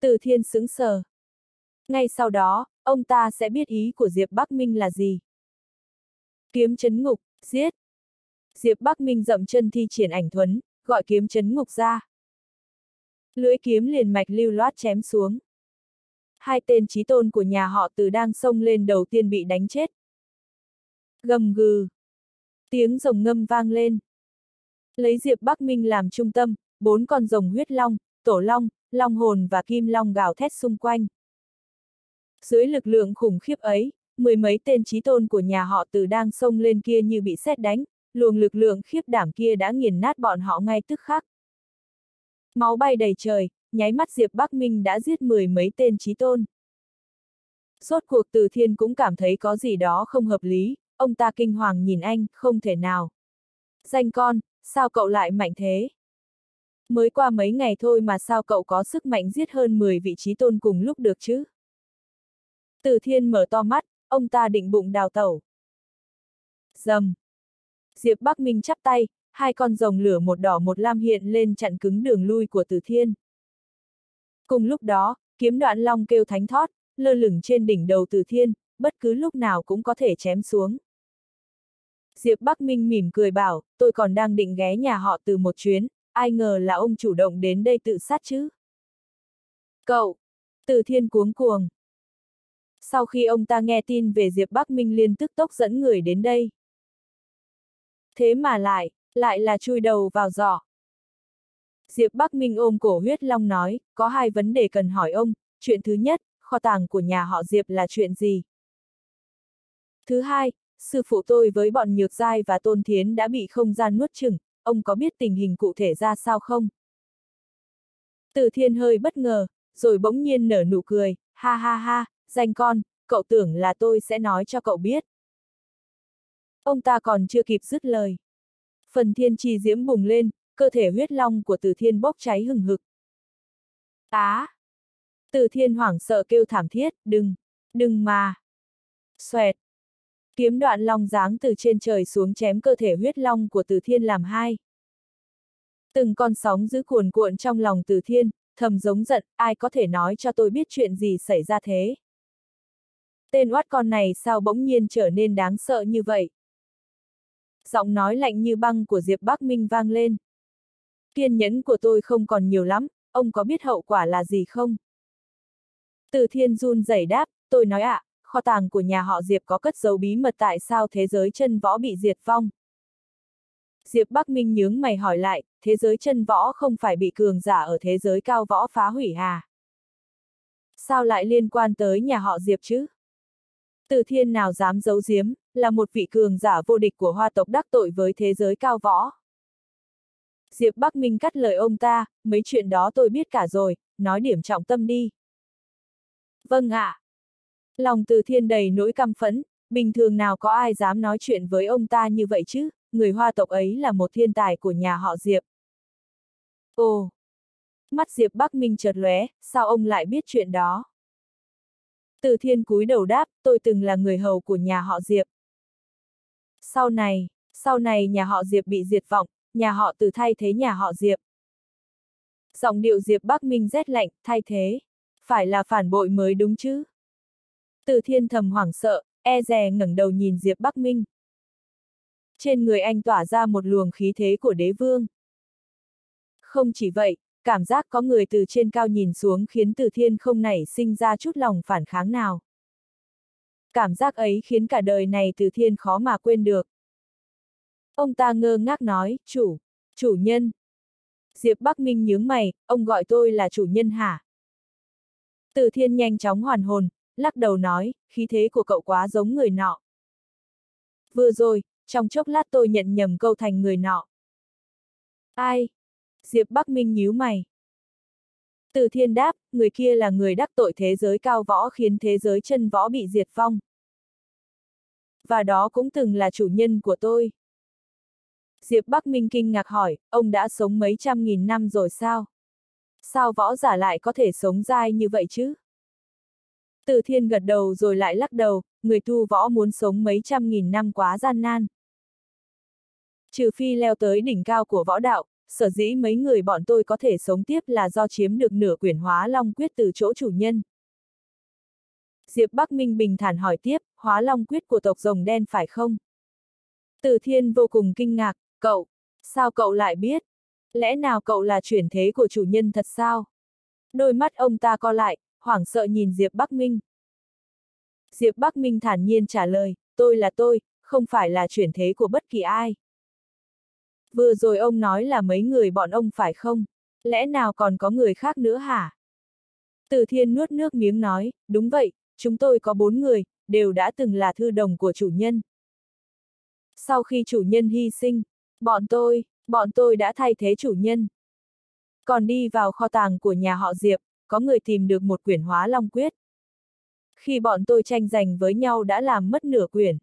Từ thiên sững sờ. Ngay sau đó, ông ta sẽ biết ý của Diệp Bắc Minh là gì. Kiếm chấn ngục, giết. Diệp Bắc Minh dậm chân thi triển ảnh thuấn, gọi kiếm chấn ngục ra. Lưỡi kiếm liền mạch lưu loát chém xuống. Hai tên trí tôn của nhà họ từ đang xông lên đầu tiên bị đánh chết. Gầm gừ. Tiếng rồng ngâm vang lên. Lấy Diệp Bắc Minh làm trung tâm, bốn con rồng huyết long, tổ long, long hồn và kim long gào thét xung quanh. Dưới lực lượng khủng khiếp ấy, mười mấy tên trí tôn của nhà họ từ đang xông lên kia như bị xét đánh, luồng lực lượng khiếp đảm kia đã nghiền nát bọn họ ngay tức khắc. Máu bay đầy trời, nháy mắt Diệp Bắc Minh đã giết mười mấy tên trí tôn. Sốt cuộc từ thiên cũng cảm thấy có gì đó không hợp lý, ông ta kinh hoàng nhìn anh, không thể nào. Danh con, sao cậu lại mạnh thế? Mới qua mấy ngày thôi mà sao cậu có sức mạnh giết hơn 10 vị trí tôn cùng lúc được chứ? Từ thiên mở to mắt, ông ta định bụng đào tẩu. Dầm. Diệp Bắc Minh chắp tay, hai con rồng lửa một đỏ một lam hiện lên chặn cứng đường lui của Từ Thiên. Cùng lúc đó, kiếm đoạn long kêu thánh thót, lơ lửng trên đỉnh đầu Từ Thiên, bất cứ lúc nào cũng có thể chém xuống. Diệp Bắc Minh mỉm cười bảo, tôi còn đang định ghé nhà họ từ một chuyến, ai ngờ là ông chủ động đến đây tự sát chứ. Cậu! Từ Thiên cuống cuồng. Sau khi ông ta nghe tin về Diệp Bắc Minh liên tức tốc dẫn người đến đây. Thế mà lại, lại là chui đầu vào giỏ. Diệp Bắc Minh ôm cổ huyết long nói, có hai vấn đề cần hỏi ông, chuyện thứ nhất, kho tàng của nhà họ Diệp là chuyện gì? Thứ hai, sư phụ tôi với bọn Nhược Giai và Tôn Thiến đã bị không gian nuốt chừng, ông có biết tình hình cụ thể ra sao không? Từ thiên hơi bất ngờ, rồi bỗng nhiên nở nụ cười, ha ha ha, danh con, cậu tưởng là tôi sẽ nói cho cậu biết. Ông ta còn chưa kịp dứt lời. Phần thiên chi diễm bùng lên, cơ thể huyết long của từ thiên bốc cháy hừng hực. Á! Từ thiên hoảng sợ kêu thảm thiết, đừng, đừng mà. Xoẹt! Kiếm đoạn long dáng từ trên trời xuống chém cơ thể huyết long của từ thiên làm hai. Từng con sóng giữ cuồn cuộn trong lòng từ thiên, thầm giống giận, ai có thể nói cho tôi biết chuyện gì xảy ra thế. Tên oát con này sao bỗng nhiên trở nên đáng sợ như vậy? Giọng nói lạnh như băng của Diệp Bắc Minh vang lên. Kiên nhẫn của tôi không còn nhiều lắm, ông có biết hậu quả là gì không? Từ thiên run rẩy đáp, tôi nói ạ, à, kho tàng của nhà họ Diệp có cất dấu bí mật tại sao thế giới chân võ bị diệt vong. Diệp Bắc Minh nhướng mày hỏi lại, thế giới chân võ không phải bị cường giả ở thế giới cao võ phá hủy à? Sao lại liên quan tới nhà họ Diệp chứ? Từ thiên nào dám giấu giếm, là một vị cường giả vô địch của hoa tộc đắc tội với thế giới cao võ. Diệp Bắc Minh cắt lời ông ta, mấy chuyện đó tôi biết cả rồi, nói điểm trọng tâm đi. Vâng ạ. À. Lòng từ thiên đầy nỗi căm phẫn, bình thường nào có ai dám nói chuyện với ông ta như vậy chứ, người hoa tộc ấy là một thiên tài của nhà họ Diệp. Ồ! Mắt Diệp Bắc Minh chợt lóe, sao ông lại biết chuyện đó? Từ thiên cúi đầu đáp, tôi từng là người hầu của nhà họ Diệp. Sau này, sau này nhà họ Diệp bị diệt vọng, nhà họ từ thay thế nhà họ Diệp. Giọng điệu Diệp Bắc Minh rét lạnh, thay thế. Phải là phản bội mới đúng chứ? Từ thiên thầm hoảng sợ, e dè ngẩng đầu nhìn Diệp Bắc Minh. Trên người anh tỏa ra một luồng khí thế của đế vương. Không chỉ vậy, cảm giác có người từ trên cao nhìn xuống khiến từ thiên không nảy sinh ra chút lòng phản kháng nào. Cảm giác ấy khiến cả đời này từ thiên khó mà quên được. Ông ta ngơ ngác nói, chủ, chủ nhân. Diệp Bắc Minh nhướng mày, ông gọi tôi là chủ nhân hả? Từ thiên nhanh chóng hoàn hồn, lắc đầu nói, khí thế của cậu quá giống người nọ. Vừa rồi, trong chốc lát tôi nhận nhầm câu thành người nọ. Ai? Diệp Bắc Minh nhíu mày. Từ thiên đáp, người kia là người đắc tội thế giới cao võ khiến thế giới chân võ bị diệt vong. Và đó cũng từng là chủ nhân của tôi. Diệp Bắc Minh kinh ngạc hỏi, ông đã sống mấy trăm nghìn năm rồi sao? Sao võ giả lại có thể sống dai như vậy chứ? Từ thiên gật đầu rồi lại lắc đầu, người tu võ muốn sống mấy trăm nghìn năm quá gian nan. Trừ phi leo tới đỉnh cao của võ đạo, sở dĩ mấy người bọn tôi có thể sống tiếp là do chiếm được nửa quyển hóa long quyết từ chỗ chủ nhân. Diệp Bắc Minh bình thản hỏi tiếp, hóa long quyết của tộc rồng đen phải không? Từ thiên vô cùng kinh ngạc, cậu, sao cậu lại biết? Lẽ nào cậu là chuyển thế của chủ nhân thật sao? Đôi mắt ông ta co lại, hoảng sợ nhìn Diệp Bắc Minh. Diệp Bắc Minh thản nhiên trả lời, tôi là tôi, không phải là chuyển thế của bất kỳ ai. Vừa rồi ông nói là mấy người bọn ông phải không? Lẽ nào còn có người khác nữa hả? Từ thiên nuốt nước miếng nói, đúng vậy, chúng tôi có bốn người, đều đã từng là thư đồng của chủ nhân. Sau khi chủ nhân hy sinh, bọn tôi, bọn tôi đã thay thế chủ nhân. Còn đi vào kho tàng của nhà họ Diệp, có người tìm được một quyển hóa long quyết. Khi bọn tôi tranh giành với nhau đã làm mất nửa quyển.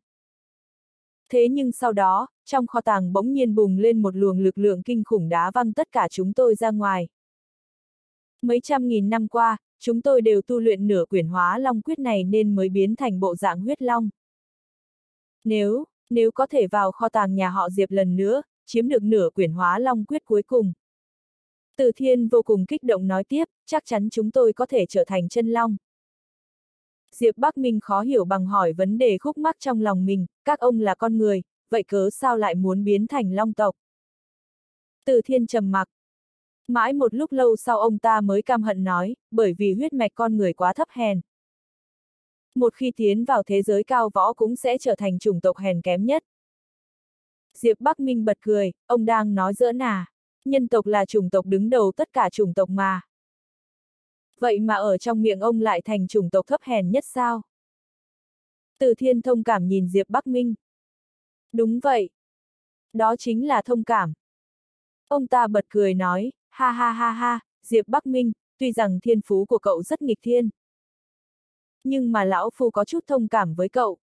Thế nhưng sau đó, trong kho tàng bỗng nhiên bùng lên một luồng lực lượng kinh khủng đá văng tất cả chúng tôi ra ngoài. Mấy trăm nghìn năm qua, chúng tôi đều tu luyện nửa quyển hóa long quyết này nên mới biến thành bộ dạng huyết long. Nếu, nếu có thể vào kho tàng nhà họ Diệp lần nữa, chiếm được nửa quyển hóa long quyết cuối cùng. Từ thiên vô cùng kích động nói tiếp, chắc chắn chúng tôi có thể trở thành chân long. Diệp Bắc Minh khó hiểu bằng hỏi vấn đề khúc mắc trong lòng mình, các ông là con người, vậy cớ sao lại muốn biến thành long tộc? Từ thiên trầm mặc. Mãi một lúc lâu sau ông ta mới cam hận nói, bởi vì huyết mạch con người quá thấp hèn. Một khi tiến vào thế giới cao võ cũng sẽ trở thành chủng tộc hèn kém nhất. Diệp Bắc Minh bật cười, ông đang nói giỡn à. Nhân tộc là chủng tộc đứng đầu tất cả chủng tộc mà. Vậy mà ở trong miệng ông lại thành chủng tộc thấp hèn nhất sao? Từ thiên thông cảm nhìn Diệp Bắc Minh. Đúng vậy. Đó chính là thông cảm. Ông ta bật cười nói, ha ha ha ha, Diệp Bắc Minh, tuy rằng thiên phú của cậu rất nghịch thiên. Nhưng mà lão phu có chút thông cảm với cậu.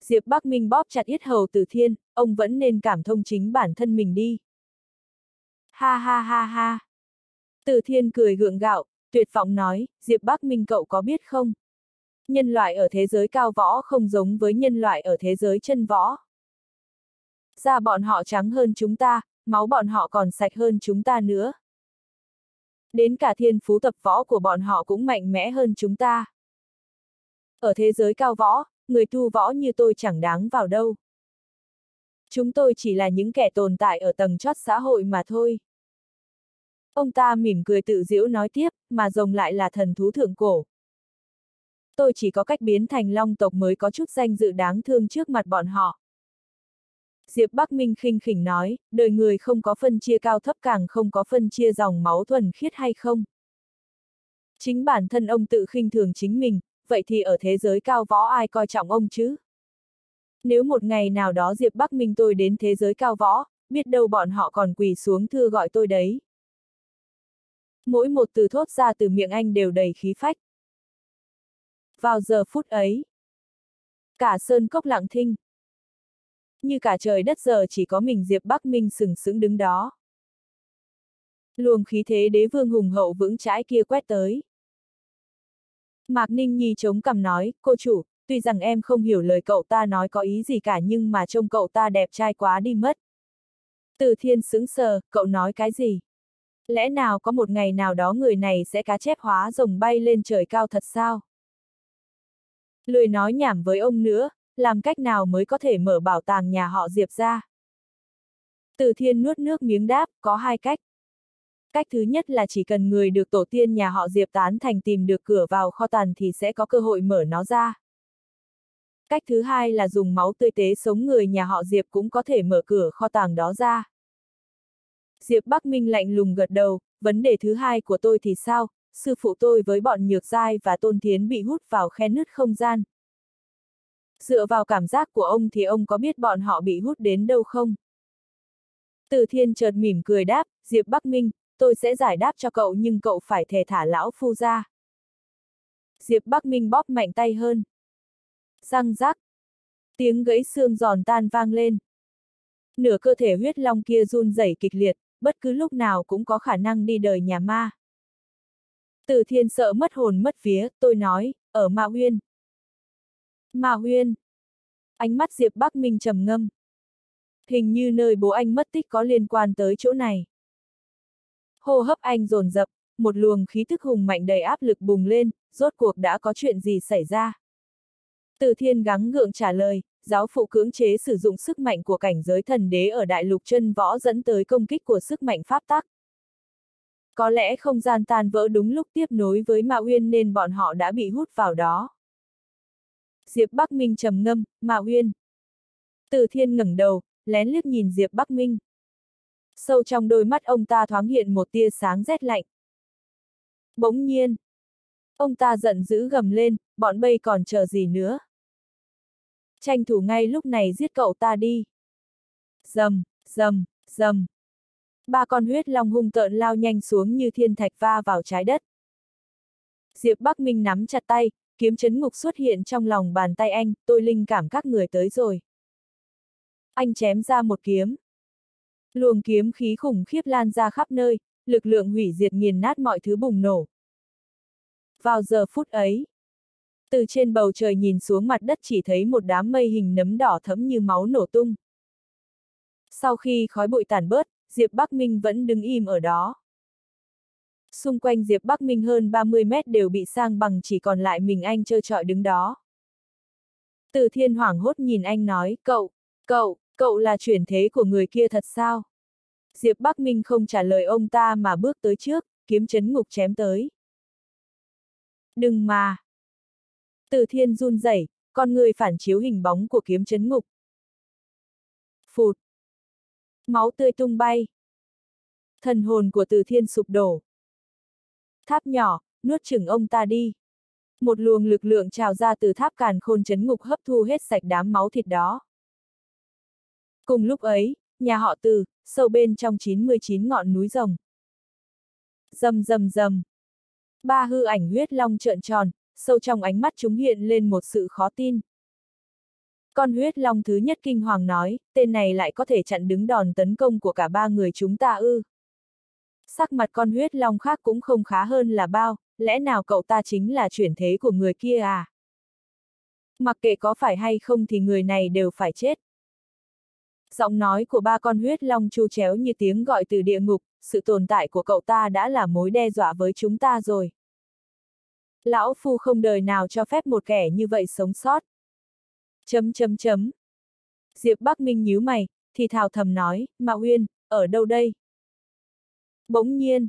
Diệp Bắc Minh bóp chặt yết hầu từ thiên, ông vẫn nên cảm thông chính bản thân mình đi. Ha ha ha ha. Từ thiên cười gượng gạo, tuyệt vọng nói, Diệp Bắc Minh cậu có biết không? Nhân loại ở thế giới cao võ không giống với nhân loại ở thế giới chân võ. Da bọn họ trắng hơn chúng ta, máu bọn họ còn sạch hơn chúng ta nữa. Đến cả thiên phú tập võ của bọn họ cũng mạnh mẽ hơn chúng ta. Ở thế giới cao võ, người tu võ như tôi chẳng đáng vào đâu. Chúng tôi chỉ là những kẻ tồn tại ở tầng chót xã hội mà thôi. Ông ta mỉm cười tự giễu nói tiếp, mà rồng lại là thần thú thượng cổ. Tôi chỉ có cách biến thành long tộc mới có chút danh dự đáng thương trước mặt bọn họ. Diệp Bắc Minh khinh khỉnh nói, đời người không có phân chia cao thấp càng không có phân chia dòng máu thuần khiết hay không. Chính bản thân ông tự khinh thường chính mình, vậy thì ở thế giới cao võ ai coi trọng ông chứ? Nếu một ngày nào đó Diệp Bắc Minh tôi đến thế giới cao võ, biết đâu bọn họ còn quỳ xuống thưa gọi tôi đấy. Mỗi một từ thốt ra từ miệng anh đều đầy khí phách. Vào giờ phút ấy, cả sơn cốc lặng thinh. Như cả trời đất giờ chỉ có mình Diệp Bắc Minh sừng sững đứng đó. Luồng khí thế đế vương hùng hậu vững chãi kia quét tới. Mạc Ninh Nhi chống cằm nói, cô chủ, tuy rằng em không hiểu lời cậu ta nói có ý gì cả nhưng mà trông cậu ta đẹp trai quá đi mất. Từ thiên sững sờ, cậu nói cái gì? Lẽ nào có một ngày nào đó người này sẽ cá chép hóa rồng bay lên trời cao thật sao? Lười nói nhảm với ông nữa, làm cách nào mới có thể mở bảo tàng nhà họ Diệp ra? Từ thiên nuốt nước miếng đáp, có hai cách. Cách thứ nhất là chỉ cần người được tổ tiên nhà họ Diệp tán thành tìm được cửa vào kho tàng thì sẽ có cơ hội mở nó ra. Cách thứ hai là dùng máu tươi tế sống người nhà họ Diệp cũng có thể mở cửa kho tàng đó ra. Diệp Bắc Minh lạnh lùng gật đầu, vấn đề thứ hai của tôi thì sao, sư phụ tôi với bọn Nhược Giai và Tôn Thiến bị hút vào khe nứt không gian. Dựa vào cảm giác của ông thì ông có biết bọn họ bị hút đến đâu không? Từ thiên chợt mỉm cười đáp, Diệp Bắc Minh, tôi sẽ giải đáp cho cậu nhưng cậu phải thề thả lão phu ra. Diệp Bắc Minh bóp mạnh tay hơn. Răng rắc. Tiếng gãy xương giòn tan vang lên. Nửa cơ thể huyết long kia run rẩy kịch liệt, bất cứ lúc nào cũng có khả năng đi đời nhà ma. Từ thiên sợ mất hồn mất vía, tôi nói, ở Ma Huyên. Ma Huyên. Ánh mắt Diệp Bắc Minh trầm ngâm. Hình như nơi bố anh mất tích có liên quan tới chỗ này. Hô hấp anh dồn dập, một luồng khí thức hùng mạnh đầy áp lực bùng lên, rốt cuộc đã có chuyện gì xảy ra. Từ thiên gắng gượng trả lời, giáo phụ cưỡng chế sử dụng sức mạnh của cảnh giới thần đế ở đại lục chân võ dẫn tới công kích của sức mạnh pháp tắc. Có lẽ không gian tan vỡ đúng lúc tiếp nối với Mạ Uyên nên bọn họ đã bị hút vào đó. Diệp Bắc Minh trầm ngâm, Mạ Uyên. Từ thiên ngẩng đầu, lén liếc nhìn Diệp Bắc Minh. Sâu trong đôi mắt ông ta thoáng hiện một tia sáng rét lạnh. Bỗng nhiên. Ông ta giận dữ gầm lên, bọn bây còn chờ gì nữa. Tranh thủ ngay lúc này giết cậu ta đi. Dầm, dầm, dầm. Ba con huyết long hung tợn lao nhanh xuống như thiên thạch va vào trái đất. Diệp Bắc Minh nắm chặt tay, kiếm chấn ngục xuất hiện trong lòng bàn tay anh, tôi linh cảm các người tới rồi. Anh chém ra một kiếm. Luồng kiếm khí khủng khiếp lan ra khắp nơi, lực lượng hủy diệt nghiền nát mọi thứ bùng nổ. Vào giờ phút ấy, từ trên bầu trời nhìn xuống mặt đất chỉ thấy một đám mây hình nấm đỏ thẫm như máu nổ tung. Sau khi khói bụi tàn bớt, Diệp Bắc Minh vẫn đứng im ở đó. Xung quanh Diệp Bắc Minh hơn 30 mét đều bị sang bằng chỉ còn lại mình anh trơ trọi đứng đó. Từ thiên hoảng hốt nhìn anh nói, cậu, cậu, cậu là chuyển thế của người kia thật sao? Diệp Bắc Minh không trả lời ông ta mà bước tới trước, kiếm chấn ngục chém tới. Đừng mà! Từ thiên run rẩy, con người phản chiếu hình bóng của kiếm chấn ngục. Phụt. Máu tươi tung bay. Thần hồn của từ thiên sụp đổ. Tháp nhỏ, nuốt chửng ông ta đi. Một luồng lực lượng trào ra từ tháp càn khôn chấn ngục hấp thu hết sạch đám máu thịt đó. Cùng lúc ấy, nhà họ từ, sâu bên trong 99 ngọn núi rồng. Dầm dầm dầm. Ba hư ảnh huyết long trợn tròn, sâu trong ánh mắt chúng hiện lên một sự khó tin. Con huyết long thứ nhất kinh hoàng nói, tên này lại có thể chặn đứng đòn tấn công của cả ba người chúng ta ư. Sắc mặt con huyết long khác cũng không khá hơn là bao, lẽ nào cậu ta chính là chuyển thế của người kia à? Mặc kệ có phải hay không thì người này đều phải chết. Giọng nói của ba con huyết long chu chéo như tiếng gọi từ địa ngục, sự tồn tại của cậu ta đã là mối đe dọa với chúng ta rồi. Lão Phu không đời nào cho phép một kẻ như vậy sống sót. Chấm chấm chấm. Diệp Bắc Minh nhíu mày, thì thào thầm nói, Mạo Uyên, ở đâu đây? Bỗng nhiên.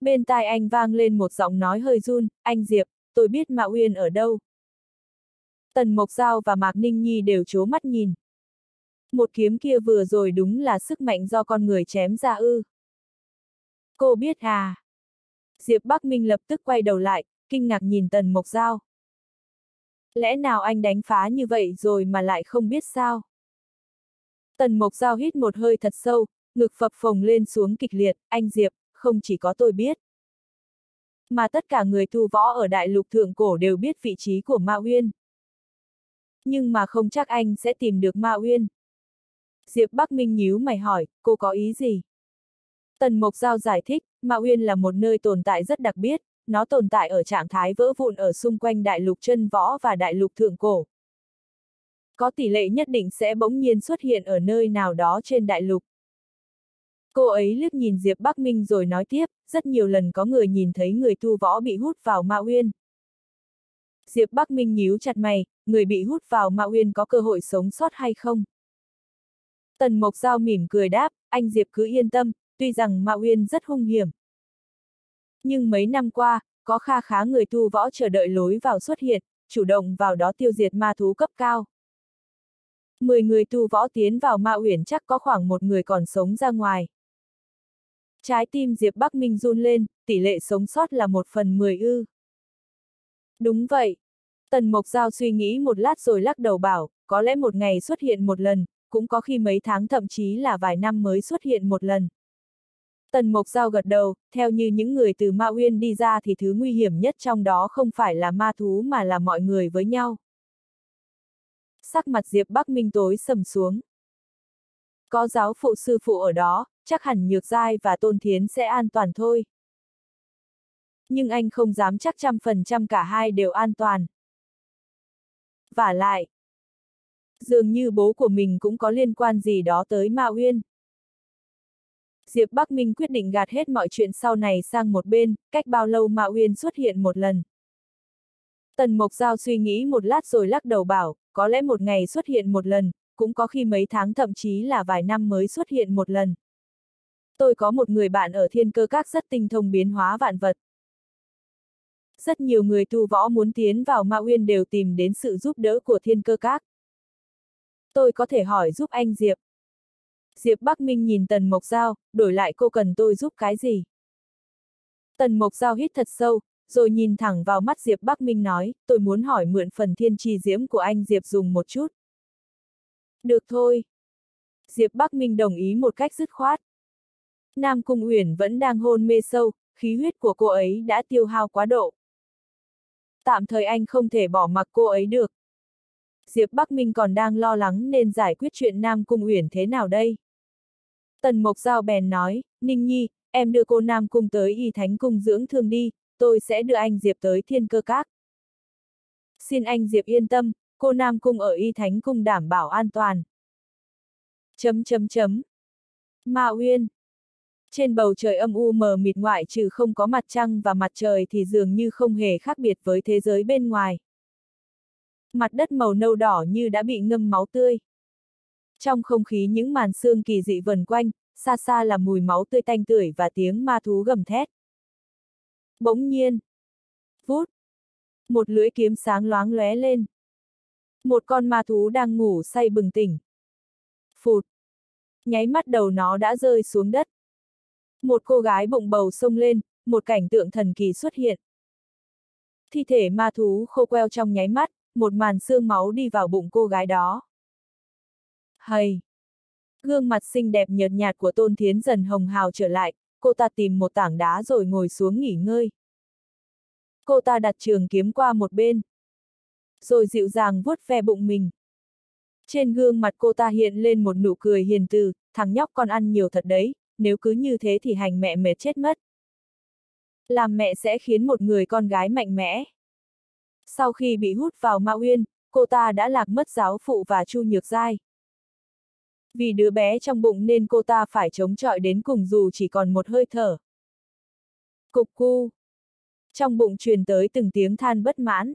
Bên tai anh vang lên một giọng nói hơi run, anh Diệp, tôi biết Mạo Uyên ở đâu. Tần Mộc Giao và Mạc Ninh Nhi đều chố mắt nhìn. Một kiếm kia vừa rồi đúng là sức mạnh do con người chém ra ư. Cô biết à? Diệp Bắc Minh lập tức quay đầu lại, kinh ngạc nhìn Tần Mộc Giao. Lẽ nào anh đánh phá như vậy rồi mà lại không biết sao? Tần Mộc Giao hít một hơi thật sâu, ngực phập phồng lên xuống kịch liệt, anh Diệp, không chỉ có tôi biết. Mà tất cả người tu võ ở đại lục thượng cổ đều biết vị trí của Ma Uyên. Nhưng mà không chắc anh sẽ tìm được Ma Uyên. Diệp Bắc Minh nhíu mày hỏi, cô có ý gì? Tần Mộc Giao giải thích, Ma Uyên là một nơi tồn tại rất đặc biệt, nó tồn tại ở trạng thái vỡ vụn ở xung quanh đại lục chân võ và đại lục thượng cổ. Có tỷ lệ nhất định sẽ bỗng nhiên xuất hiện ở nơi nào đó trên đại lục. Cô ấy liếc nhìn Diệp Bắc Minh rồi nói tiếp, rất nhiều lần có người nhìn thấy người tu võ bị hút vào Ma Uyên. Diệp Bắc Minh nhíu chặt mày, người bị hút vào Ma Uyên có cơ hội sống sót hay không? Tần Mộc Giao mỉm cười đáp, anh Diệp cứ yên tâm, tuy rằng Ma Uyên rất hung hiểm. Nhưng mấy năm qua, có kha khá người tu võ chờ đợi lối vào xuất hiện, chủ động vào đó tiêu diệt ma thú cấp cao. Mười người tu võ tiến vào ma uyển chắc có khoảng một người còn sống ra ngoài. Trái tim Diệp Bắc Minh run lên, tỷ lệ sống sót là một phần mười ư. Đúng vậy. Tần Mộc Giao suy nghĩ một lát rồi lắc đầu bảo, có lẽ một ngày xuất hiện một lần, cũng có khi mấy tháng thậm chí là vài năm mới xuất hiện một lần. Tần Mộc Giao gật đầu, theo như những người từ Ma Uyên đi ra thì thứ nguy hiểm nhất trong đó không phải là ma thú mà là mọi người với nhau. Sắc mặt Diệp Bắc Minh tối sầm xuống. Có giáo phụ sư phụ ở đó, chắc hẳn Nhược Giai và Tôn Thiến sẽ an toàn thôi. Nhưng anh không dám chắc trăm phần trăm cả hai đều an toàn. Và lại, dường như bố của mình cũng có liên quan gì đó tới Ma Uyên. Diệp Bắc Minh quyết định gạt hết mọi chuyện sau này sang một bên, cách bao lâu Ma Uyên xuất hiện một lần. Tần Mộc Giao suy nghĩ một lát rồi lắc đầu bảo, có lẽ một ngày xuất hiện một lần, cũng có khi mấy tháng thậm chí là vài năm mới xuất hiện một lần. Tôi có một người bạn ở thiên cơ các rất tinh thông biến hóa vạn vật. Rất nhiều người tu võ muốn tiến vào Ma Uyên đều tìm đến sự giúp đỡ của thiên cơ các. Tôi có thể hỏi giúp anh Diệp. Diệp Bắc Minh nhìn Tần Mộc Giao, đổi lại cô cần tôi giúp cái gì? Tần Mộc Giao hít thật sâu, rồi nhìn thẳng vào mắt Diệp Bắc Minh nói, tôi muốn hỏi mượn phần thiên trì diễm của anh Diệp dùng một chút. Được thôi. Diệp Bắc Minh đồng ý một cách dứt khoát. Nam Cung Uyển vẫn đang hôn mê sâu, khí huyết của cô ấy đã tiêu hao quá độ. Tạm thời anh không thể bỏ mặc cô ấy được. Diệp Bắc Minh còn đang lo lắng nên giải quyết chuyện Nam Cung Uyển thế nào đây? Tần Mộc Giao bèn nói, Ninh Nhi, em đưa cô Nam Cung tới y thánh cung dưỡng thương đi, tôi sẽ đưa anh Diệp tới thiên cơ các. Xin anh Diệp yên tâm, cô Nam Cung ở y thánh cung đảm bảo an toàn. Chấm chấm chấm. Ma Uyên. Trên bầu trời âm u mờ mịt ngoại trừ không có mặt trăng và mặt trời thì dường như không hề khác biệt với thế giới bên ngoài. Mặt đất màu nâu đỏ như đã bị ngâm máu tươi. Trong không khí những màn xương kỳ dị vần quanh, xa xa là mùi máu tươi tanh tưởi và tiếng ma thú gầm thét. Bỗng nhiên. Vút. Một lưỡi kiếm sáng loáng lóe lên. Một con ma thú đang ngủ say bừng tỉnh. Phụt! Nháy mắt đầu nó đã rơi xuống đất. Một cô gái bụng bầu sông lên, một cảnh tượng thần kỳ xuất hiện. Thi thể ma thú khô queo trong nháy mắt, một màn xương máu đi vào bụng cô gái đó. Hầy! Gương mặt xinh đẹp nhợt nhạt của Tôn Thiến dần hồng hào trở lại, cô ta tìm một tảng đá rồi ngồi xuống nghỉ ngơi. Cô ta đặt trường kiếm qua một bên. Rồi dịu dàng vuốt ve bụng mình. Trên gương mặt cô ta hiện lên một nụ cười hiền từ, thằng nhóc con ăn nhiều thật đấy, nếu cứ như thế thì hành mẹ mệt chết mất. Làm mẹ sẽ khiến một người con gái mạnh mẽ. Sau khi bị hút vào Ma Uyên, cô ta đã lạc mất giáo phụ và Chu Nhược Giai. Vì đứa bé trong bụng nên cô ta phải chống chọi đến cùng dù chỉ còn một hơi thở. Cục cu. Trong bụng truyền tới từng tiếng than bất mãn.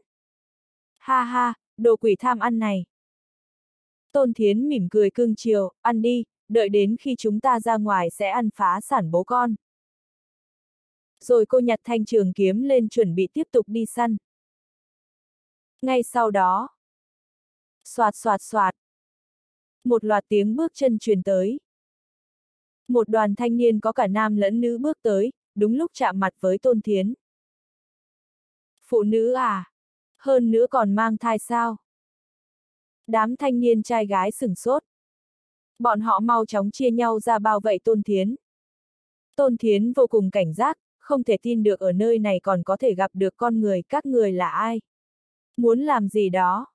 Ha ha, đồ quỷ tham ăn này. Tôn Thiến mỉm cười cưng chiều, ăn đi, đợi đến khi chúng ta ra ngoài sẽ ăn phá sản bố con. Rồi cô nhặt thanh trường kiếm lên chuẩn bị tiếp tục đi săn. Ngay sau đó, soạt soạt soạt, một loạt tiếng bước chân truyền tới. Một đoàn thanh niên có cả nam lẫn nữ bước tới, đúng lúc chạm mặt với Tôn Thiến. Phụ nữ à? Hơn nữa còn mang thai sao? Đám thanh niên trai gái sửng sốt. Bọn họ mau chóng chia nhau ra bao vây Tôn Thiến. Tôn Thiến vô cùng cảnh giác, không thể tin được ở nơi này còn có thể gặp được con người, các người là ai? Muốn làm gì đó?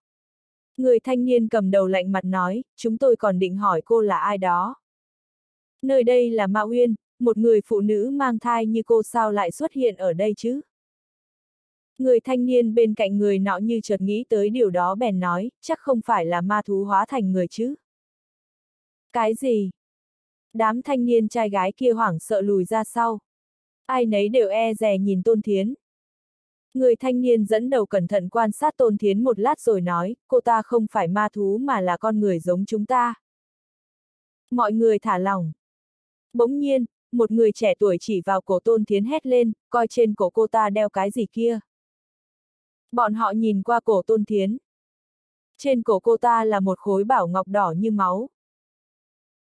Người thanh niên cầm đầu lạnh mặt nói, chúng tôi còn định hỏi cô là ai đó. Nơi đây là Ma Uyên, một người phụ nữ mang thai như cô sao lại xuất hiện ở đây chứ? Người thanh niên bên cạnh người nọ như chợt nghĩ tới điều đó bèn nói, chắc không phải là ma thú hóa thành người chứ. Cái gì? Đám thanh niên trai gái kia hoảng sợ lùi ra sau. Ai nấy đều e rè nhìn Tôn Thiến. Người thanh niên dẫn đầu cẩn thận quan sát Tôn Thiến một lát rồi nói, cô ta không phải ma thú mà là con người giống chúng ta. Mọi người thả lòng. Bỗng nhiên, một người trẻ tuổi chỉ vào cổ Tôn Thiến hét lên, coi trên cổ cô ta đeo cái gì kia. Bọn họ nhìn qua cổ Tôn Thiến. Trên cổ cô ta là một khối bảo ngọc đỏ như máu.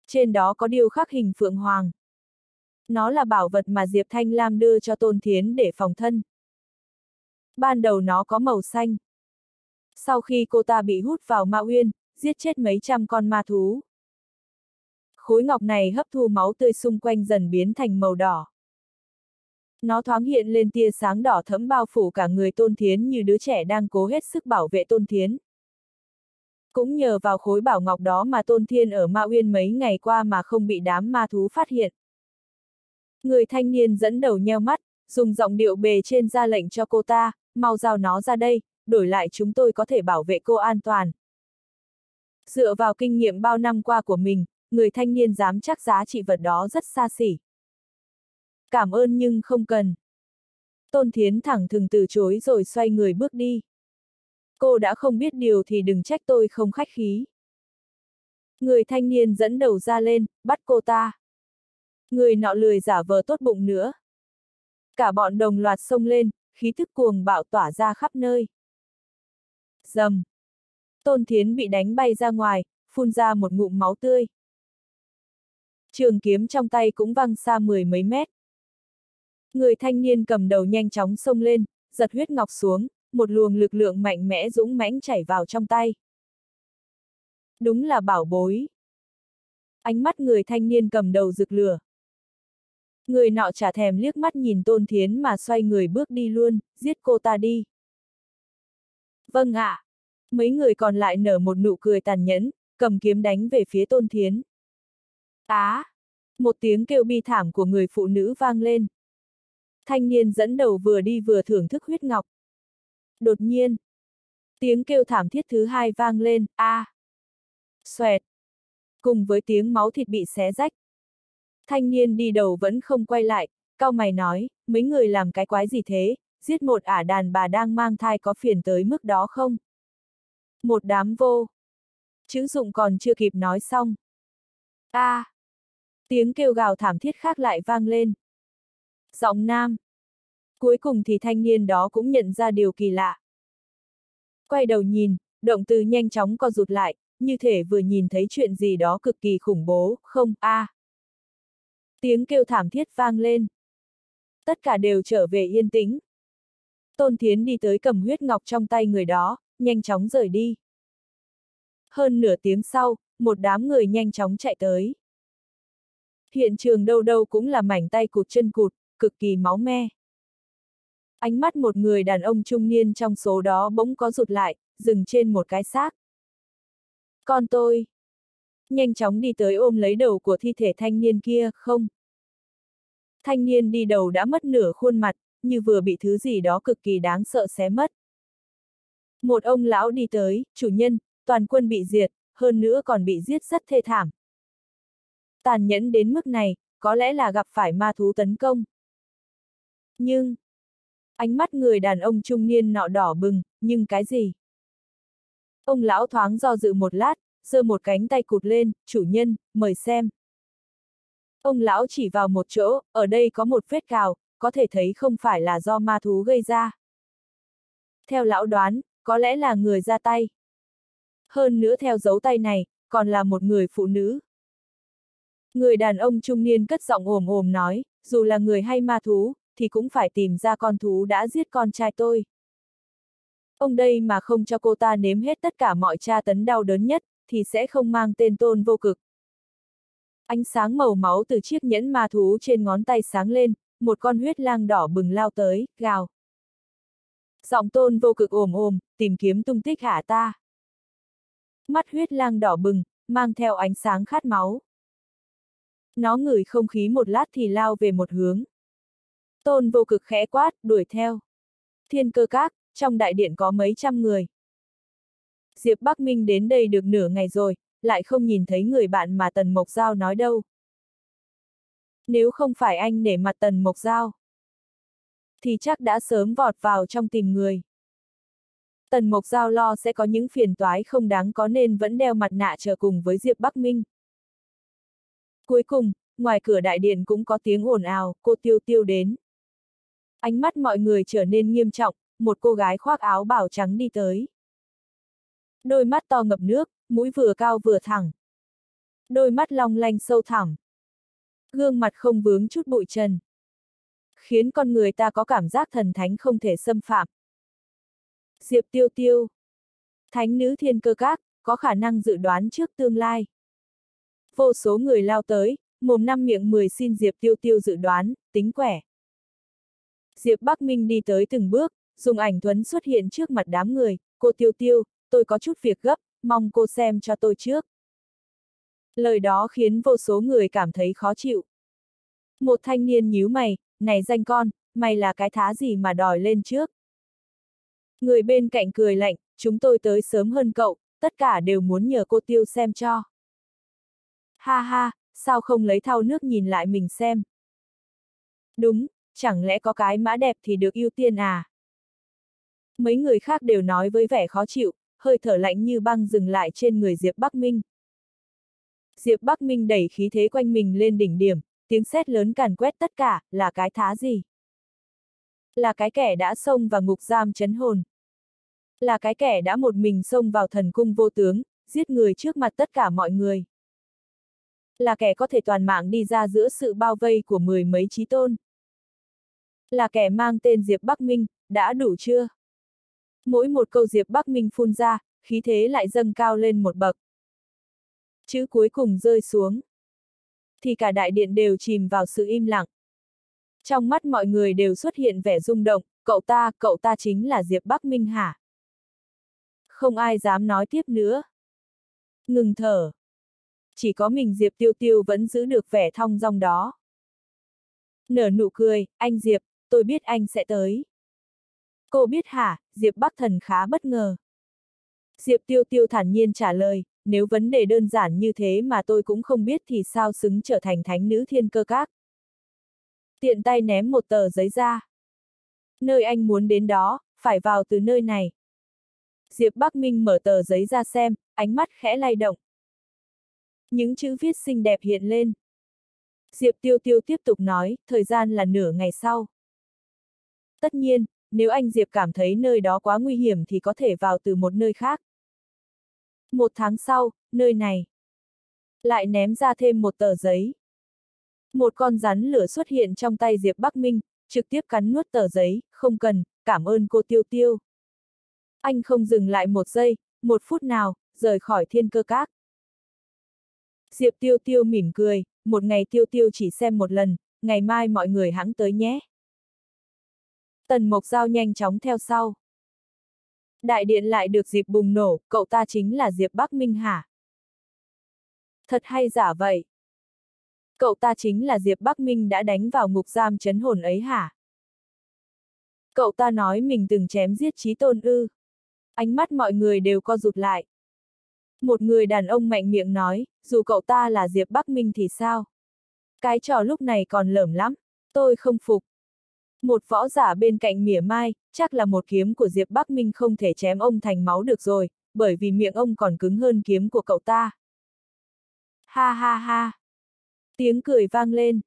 Trên đó có điêu khắc hình phượng hoàng. Nó là bảo vật mà Diệp Thanh Lam đưa cho Tôn Thiến để phòng thân. Ban đầu nó có màu xanh. Sau khi cô ta bị hút vào ma uyên, giết chết mấy trăm con ma thú. Khối ngọc này hấp thu máu tươi xung quanh dần biến thành màu đỏ. Nó thoáng hiện lên tia sáng đỏ thẫm bao phủ cả người Tôn Thiến như đứa trẻ đang cố hết sức bảo vệ Tôn Thiến. Cũng nhờ vào khối bảo ngọc đó mà Tôn Thiên ở Ma Uyên mấy ngày qua mà không bị đám ma thú phát hiện. Người thanh niên dẫn đầu nheo mắt, dùng giọng điệu bề trên ra lệnh cho cô ta, mau giao nó ra đây, đổi lại chúng tôi có thể bảo vệ cô an toàn. Dựa vào kinh nghiệm bao năm qua của mình, người thanh niên dám chắc giá trị vật đó rất xa xỉ. Cảm ơn nhưng không cần. Tôn Thiến thẳng thừng từ chối rồi xoay người bước đi. Cô đã không biết điều thì đừng trách tôi không khách khí. Người thanh niên dẫn đầu ra lên, bắt cô ta. Người nọ lười giả vờ tốt bụng nữa. Cả bọn đồng loạt xông lên, khí thức cuồng bạo tỏa ra khắp nơi. Dầm. Tôn Thiến bị đánh bay ra ngoài, phun ra một ngụm máu tươi. Trường kiếm trong tay cũng văng xa mười mấy mét. Người thanh niên cầm đầu nhanh chóng xông lên, giật huyết ngọc xuống, một luồng lực lượng mạnh mẽ dũng mãnh chảy vào trong tay. Đúng là bảo bối. Ánh mắt người thanh niên cầm đầu rực lửa. Người nọ trả thèm liếc mắt nhìn Tôn Thiến mà xoay người bước đi luôn, giết cô ta đi. Vâng ạ. À. Mấy người còn lại nở một nụ cười tàn nhẫn, cầm kiếm đánh về phía Tôn Thiến. Á! À, một tiếng kêu bi thảm của người phụ nữ vang lên. Thanh niên dẫn đầu vừa đi vừa thưởng thức huyết ngọc. Đột nhiên, tiếng kêu thảm thiết thứ hai vang lên, a, à. xoẹt, cùng với tiếng máu thịt bị xé rách. Thanh niên đi đầu vẫn không quay lại, cao mày nói, mấy người làm cái quái gì thế, giết một ả đàn bà đang mang thai có phiền tới mức đó không? Một đám vô. Chữ dụng còn chưa kịp nói xong. a, à. Tiếng kêu gào thảm thiết khác lại vang lên. Giọng nam. Cuối cùng thì thanh niên đó cũng nhận ra điều kỳ lạ. Quay đầu nhìn, động từ nhanh chóng co rụt lại, như thể vừa nhìn thấy chuyện gì đó cực kỳ khủng bố, không, a. À. Tiếng kêu thảm thiết vang lên. Tất cả đều trở về yên tĩnh. Tôn Thiến đi tới cầm huyết ngọc trong tay người đó, nhanh chóng rời đi. Hơn nửa tiếng sau, một đám người nhanh chóng chạy tới. Hiện trường đâu đâu cũng là mảnh tay cụt chân cụt, cực kỳ máu me. Ánh mắt một người đàn ông trung niên trong số đó bỗng có rụt lại, dừng trên một cái xác. Con tôi. Nhanh chóng đi tới ôm lấy đầu của thi thể thanh niên kia, không. Thanh niên đi đầu đã mất nửa khuôn mặt, như vừa bị thứ gì đó cực kỳ đáng sợ xé mất. Một ông lão đi tới, chủ nhân, toàn quân bị diệt, hơn nữa còn bị giết rất thê thảm. Tàn nhẫn đến mức này, có lẽ là gặp phải ma thú tấn công. Nhưng, ánh mắt người đàn ông trung niên nọ đỏ bừng, nhưng cái gì? Ông lão thoáng do dự một lát, giơ một cánh tay cụt lên, chủ nhân, mời xem. Ông lão chỉ vào một chỗ, ở đây có một vết cào, có thể thấy không phải là do ma thú gây ra. Theo lão đoán, có lẽ là người ra tay. Hơn nữa theo dấu tay này, còn là một người phụ nữ. Người đàn ông trung niên cất giọng ồm ồm nói, dù là người hay ma thú, thì cũng phải tìm ra con thú đã giết con trai tôi. Ông đây mà không cho cô ta nếm hết tất cả mọi tra tấn đau đớn nhất, thì sẽ không mang tên tôn vô cực. Ánh sáng màu máu từ chiếc nhẫn ma thú trên ngón tay sáng lên, một con huyết lang đỏ bừng lao tới, gào. Giọng tôn vô cực ồm ồm, tìm kiếm tung tích hả ta. Mắt huyết lang đỏ bừng, mang theo ánh sáng khát máu. Nó ngửi không khí một lát thì lao về một hướng. Tôn vô cực khẽ quát, đuổi theo. Thiên cơ các, trong đại điện có mấy trăm người. Diệp Bắc Minh đến đây được nửa ngày rồi, lại không nhìn thấy người bạn mà Tần Mộc Giao nói đâu. Nếu không phải anh nể mặt Tần Mộc Giao, thì chắc đã sớm vọt vào trong tìm người. Tần Mộc Giao lo sẽ có những phiền toái không đáng có nên vẫn đeo mặt nạ chờ cùng với Diệp Bắc Minh. Cuối cùng, ngoài cửa đại điện cũng có tiếng ồn ào, cô tiêu tiêu đến. Ánh mắt mọi người trở nên nghiêm trọng, một cô gái khoác áo bảo trắng đi tới. Đôi mắt to ngập nước, mũi vừa cao vừa thẳng. Đôi mắt long lanh sâu thẳm. Gương mặt không vướng chút bụi trần. Khiến con người ta có cảm giác thần thánh không thể xâm phạm. Diệp tiêu tiêu. Thánh nữ thiên cơ các, có khả năng dự đoán trước tương lai. Vô số người lao tới, mồm năm miệng mười xin Diệp tiêu tiêu dự đoán, tính quẻ. Diệp Bắc Minh đi tới từng bước, dùng ảnh thuấn xuất hiện trước mặt đám người, cô tiêu tiêu, tôi có chút việc gấp, mong cô xem cho tôi trước. Lời đó khiến vô số người cảm thấy khó chịu. Một thanh niên nhíu mày, này danh con, mày là cái thá gì mà đòi lên trước. Người bên cạnh cười lạnh, chúng tôi tới sớm hơn cậu, tất cả đều muốn nhờ cô tiêu xem cho. Ha ha, sao không lấy thau nước nhìn lại mình xem. Đúng, chẳng lẽ có cái mã đẹp thì được ưu tiên à? Mấy người khác đều nói với vẻ khó chịu, hơi thở lạnh như băng dừng lại trên người Diệp Bắc Minh. Diệp Bắc Minh đẩy khí thế quanh mình lên đỉnh điểm, tiếng sét lớn càn quét tất cả, là cái thá gì? Là cái kẻ đã xông vào ngục giam chấn hồn. Là cái kẻ đã một mình xông vào thần cung vô tướng, giết người trước mặt tất cả mọi người. Là kẻ có thể toàn mạng đi ra giữa sự bao vây của mười mấy trí tôn. Là kẻ mang tên Diệp Bắc Minh, đã đủ chưa? Mỗi một câu Diệp Bắc Minh phun ra, khí thế lại dâng cao lên một bậc. Chữ cuối cùng rơi xuống. Thì cả đại điện đều chìm vào sự im lặng. Trong mắt mọi người đều xuất hiện vẻ rung động, cậu ta, cậu ta chính là Diệp Bắc Minh hả? Không ai dám nói tiếp nữa. Ngừng thở. Chỉ có mình Diệp Tiêu Tiêu vẫn giữ được vẻ thong dong đó. Nở nụ cười, anh Diệp, tôi biết anh sẽ tới. Cô biết hả, Diệp Bắc Thần khá bất ngờ. Diệp Tiêu Tiêu thản nhiên trả lời, nếu vấn đề đơn giản như thế mà tôi cũng không biết thì sao xứng trở thành thánh nữ thiên cơ các. Tiện tay ném một tờ giấy ra. Nơi anh muốn đến đó, phải vào từ nơi này. Diệp Bắc Minh mở tờ giấy ra xem, ánh mắt khẽ lay động. Những chữ viết xinh đẹp hiện lên. Diệp Tiêu Tiêu tiếp tục nói, thời gian là nửa ngày sau. Tất nhiên, nếu anh Diệp cảm thấy nơi đó quá nguy hiểm thì có thể vào từ một nơi khác. Một tháng sau, nơi này lại ném ra thêm một tờ giấy. Một con rắn lửa xuất hiện trong tay Diệp Bắc Minh, trực tiếp cắn nuốt tờ giấy, không cần, cảm ơn cô Tiêu Tiêu. Anh không dừng lại một giây, một phút nào, rời khỏi thiên cơ các. Diệp Tiêu Tiêu mỉm cười, một ngày Tiêu Tiêu chỉ xem một lần, ngày mai mọi người hãng tới nhé. Tần Mộc Giao nhanh chóng theo sau. Đại điện lại được dịp bùng nổ, cậu ta chính là Diệp Bắc Minh hả? Thật hay giả vậy? Cậu ta chính là Diệp Bắc Minh đã đánh vào ngục giam chấn hồn ấy hả? Cậu ta nói mình từng chém giết trí tôn ư. Ánh mắt mọi người đều co rụt lại. Một người đàn ông mạnh miệng nói, dù cậu ta là Diệp Bắc Minh thì sao? Cái trò lúc này còn lởm lắm, tôi không phục. Một võ giả bên cạnh mỉa mai, chắc là một kiếm của Diệp Bắc Minh không thể chém ông thành máu được rồi, bởi vì miệng ông còn cứng hơn kiếm của cậu ta. Ha ha ha! Tiếng cười vang lên.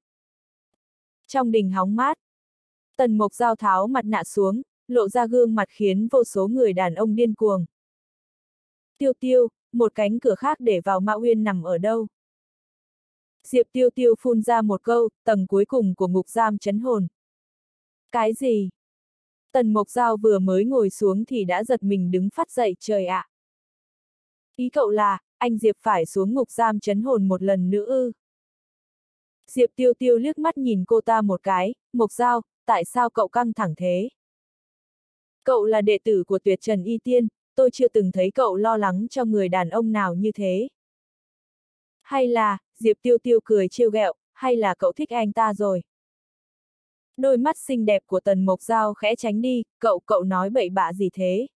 Trong đình hóng mát, Tần Mộc Giao tháo mặt nạ xuống, lộ ra gương mặt khiến vô số người đàn ông điên cuồng. Tiêu tiêu, một cánh cửa khác để vào mã Uyên nằm ở đâu? Diệp tiêu tiêu phun ra một câu, tầng cuối cùng của ngục giam chấn hồn. Cái gì? Tần Mộc Giao vừa mới ngồi xuống thì đã giật mình đứng phát dậy trời ạ. À. Ý cậu là, anh Diệp phải xuống ngục giam chấn hồn một lần nữa ư. Diệp tiêu tiêu liếc mắt nhìn cô ta một cái, Mộc Giao, tại sao cậu căng thẳng thế? Cậu là đệ tử của tuyệt trần y tiên, tôi chưa từng thấy cậu lo lắng cho người đàn ông nào như thế. Hay là, Diệp tiêu tiêu cười trêu ghẹo, hay là cậu thích anh ta rồi? Đôi mắt xinh đẹp của Tần Mộc Giao khẽ tránh đi, cậu cậu nói bậy bạ gì thế?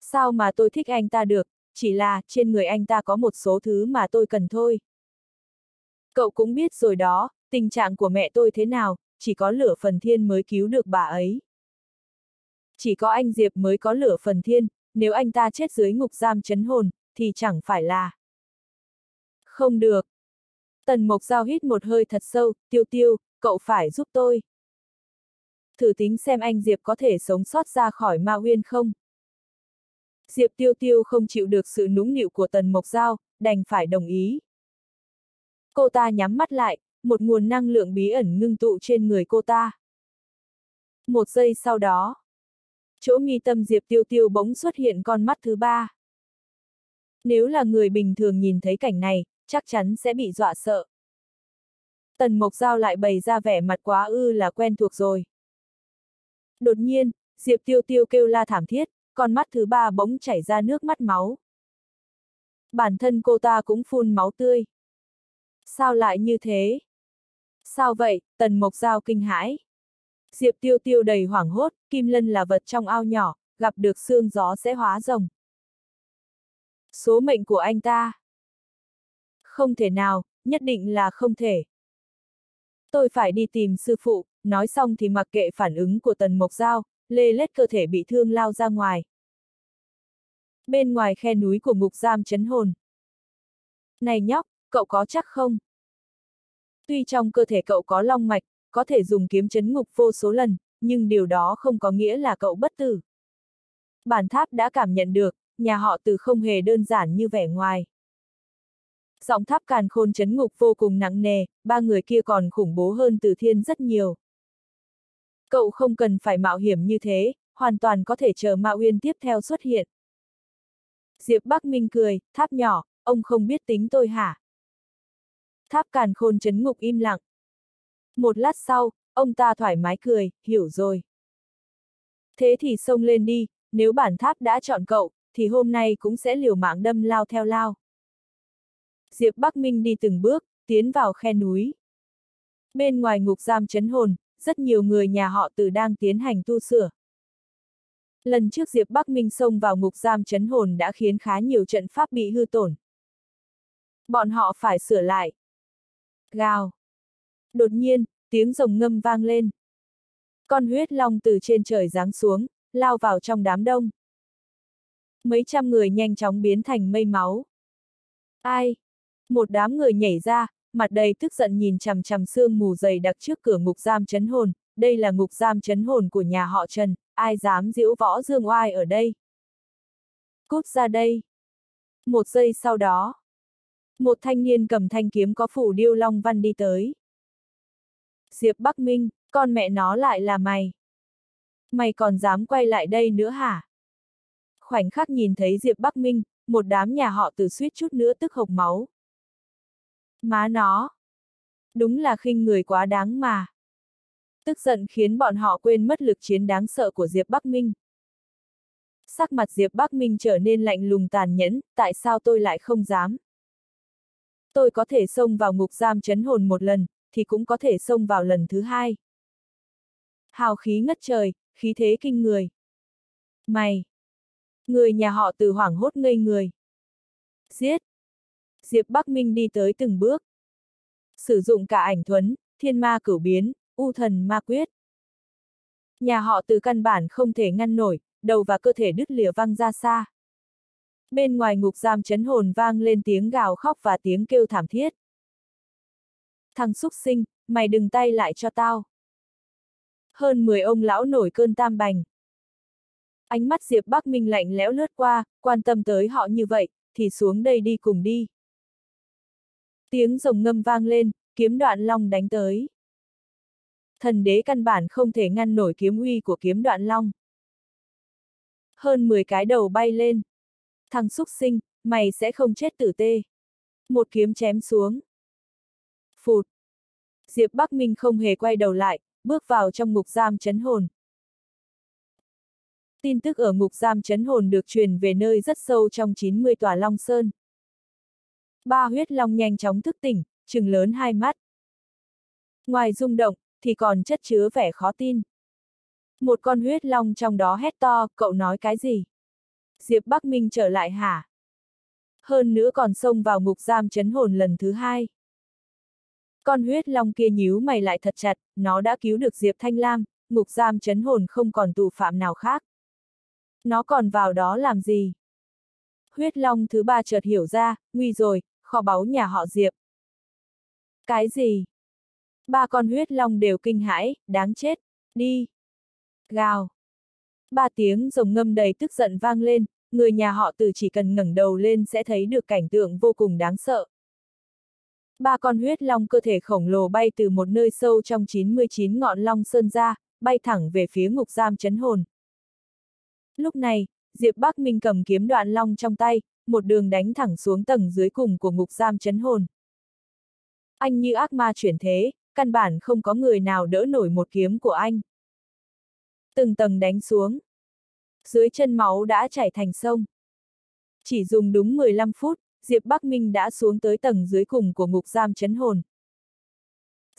Sao mà tôi thích anh ta được, chỉ là, trên người anh ta có một số thứ mà tôi cần thôi. Cậu cũng biết rồi đó, tình trạng của mẹ tôi thế nào, chỉ có lửa phần thiên mới cứu được bà ấy. Chỉ có anh Diệp mới có lửa phần thiên, nếu anh ta chết dưới ngục giam chấn hồn, thì chẳng phải là... Không được. Tần Mộc Giao hít một hơi thật sâu, tiêu tiêu, cậu phải giúp tôi. Thử tính xem anh Diệp có thể sống sót ra khỏi ma huyên không? Diệp tiêu tiêu không chịu được sự nũng nịu của Tần Mộc Giao, đành phải đồng ý. Cô ta nhắm mắt lại, một nguồn năng lượng bí ẩn ngưng tụ trên người cô ta. Một giây sau đó, chỗ mi tâm Diệp Tiêu Tiêu bỗng xuất hiện con mắt thứ ba. Nếu là người bình thường nhìn thấy cảnh này, chắc chắn sẽ bị dọa sợ. Tần Mộc Giao lại bày ra vẻ mặt quá ư là quen thuộc rồi. Đột nhiên, Diệp Tiêu Tiêu kêu la thảm thiết, con mắt thứ ba bỗng chảy ra nước mắt máu. Bản thân cô ta cũng phun máu tươi. Sao lại như thế? Sao vậy, Tần Mộc Giao kinh hãi. Diệp Tiêu Tiêu đầy hoảng hốt, kim lân là vật trong ao nhỏ, gặp được xương gió sẽ hóa rồng. Số mệnh của anh ta. Không thể nào, nhất định là không thể. Tôi phải đi tìm sư phụ, nói xong thì mặc kệ phản ứng của Tần Mộc Giao, lê lết cơ thể bị thương lao ra ngoài. Bên ngoài khe núi của ngục giam chấn hồn. Này nhóc, cậu có chắc không? Tuy trong cơ thể cậu có long mạch, có thể dùng kiếm chấn ngục vô số lần, nhưng điều đó không có nghĩa là cậu bất tử. Bản tháp đã cảm nhận được, nhà họ từ không hề đơn giản như vẻ ngoài. Giọng tháp càn khôn chấn ngục vô cùng nặng nề, ba người kia còn khủng bố hơn từ thiên rất nhiều. Cậu không cần phải mạo hiểm như thế, hoàn toàn có thể chờ Mạo Uyên tiếp theo xuất hiện. Diệp Bắc Minh cười, tháp nhỏ, ông không biết tính tôi hả? Tháp càn khôn chấn ngục im lặng. Một lát sau, ông ta thoải mái cười, hiểu rồi. Thế thì xông lên đi, nếu bản tháp đã chọn cậu, thì hôm nay cũng sẽ liều mạng đâm lao theo lao. Diệp Bắc Minh đi từng bước, tiến vào khe núi. Bên ngoài ngục giam chấn hồn, rất nhiều người nhà họ từ đang tiến hành tu sửa. Lần trước Diệp Bắc Minh xông vào ngục giam chấn hồn đã khiến khá nhiều trận pháp bị hư tổn. Bọn họ phải sửa lại. Gào. Đột nhiên, tiếng rồng ngâm vang lên. Con huyết long từ trên trời giáng xuống, lao vào trong đám đông. Mấy trăm người nhanh chóng biến thành mây máu. Ai? Một đám người nhảy ra, mặt đầy tức giận nhìn chằm chằm sương mù dày đặc trước cửa ngục giam chấn hồn, đây là ngục giam chấn hồn của nhà họ Trần, ai dám diễu võ dương oai ở đây. Cút ra đây. Một giây sau đó, một thanh niên cầm thanh kiếm có phủ điêu long văn đi tới. Diệp Bắc Minh, con mẹ nó lại là mày. Mày còn dám quay lại đây nữa hả? Khoảnh khắc nhìn thấy Diệp Bắc Minh, một đám nhà họ từ suýt chút nữa tức hộc máu. Má nó. Đúng là khinh người quá đáng mà. Tức giận khiến bọn họ quên mất lực chiến đáng sợ của Diệp Bắc Minh. Sắc mặt Diệp Bắc Minh trở nên lạnh lùng tàn nhẫn, tại sao tôi lại không dám? Tôi có thể xông vào ngục giam chấn hồn một lần, thì cũng có thể xông vào lần thứ hai. Hào khí ngất trời, khí thế kinh người. Mày! Người nhà họ từ hoảng hốt ngây người. Giết! Diệp Bắc Minh đi tới từng bước. Sử dụng cả ảnh thuấn, thiên ma cửu biến, u thần ma quyết. Nhà họ từ căn bản không thể ngăn nổi, đầu và cơ thể đứt lìa văng ra xa. Bên ngoài ngục giam chấn hồn vang lên tiếng gào khóc và tiếng kêu thảm thiết. Thằng xúc sinh, mày đừng tay lại cho tao. Hơn 10 ông lão nổi cơn tam bành. Ánh mắt Diệp Bắc Minh lạnh lẽo lướt qua, quan tâm tới họ như vậy, thì xuống đây đi cùng đi. Tiếng rồng ngâm vang lên, kiếm đoạn long đánh tới. Thần đế căn bản không thể ngăn nổi kiếm uy của kiếm đoạn long. Hơn 10 cái đầu bay lên. Thằng xúc sinh, mày sẽ không chết tử tê. Một kiếm chém xuống. Phụt. Diệp Bắc Minh không hề quay đầu lại, bước vào trong ngục giam chấn hồn. Tin tức ở ngục giam chấn hồn được truyền về nơi rất sâu trong 90 tòa Long Sơn. Ba huyết long nhanh chóng thức tỉnh, trừng lớn hai mắt. Ngoài rung động, thì còn chất chứa vẻ khó tin. Một con huyết long trong đó hét to, cậu nói cái gì? Diệp Bắc Minh trở lại hả? Hơn nữa còn xông vào ngục giam chấn hồn lần thứ hai. Con huyết long kia nhíu mày lại thật chặt, nó đã cứu được Diệp Thanh Lam, ngục giam chấn hồn không còn tù phạm nào khác. Nó còn vào đó làm gì? Huyết long thứ ba chợt hiểu ra, nguy rồi, kho báu nhà họ Diệp. Cái gì? Ba con huyết long đều kinh hãi, đáng chết, đi. Gào. Ba tiếng rồng ngâm đầy tức giận vang lên, người nhà họ từ chỉ cần ngẩng đầu lên sẽ thấy được cảnh tượng vô cùng đáng sợ. Ba con huyết long cơ thể khổng lồ bay từ một nơi sâu trong 99 ngọn long sơn ra, bay thẳng về phía ngục giam chấn hồn. Lúc này, Diệp Bắc Minh cầm kiếm đoạn long trong tay, một đường đánh thẳng xuống tầng dưới cùng của ngục giam chấn hồn. Anh như ác ma chuyển thế, căn bản không có người nào đỡ nổi một kiếm của anh. Từng tầng đánh xuống. Dưới chân máu đã chảy thành sông. Chỉ dùng đúng 15 phút, Diệp Bắc Minh đã xuống tới tầng dưới cùng của ngục giam chấn hồn.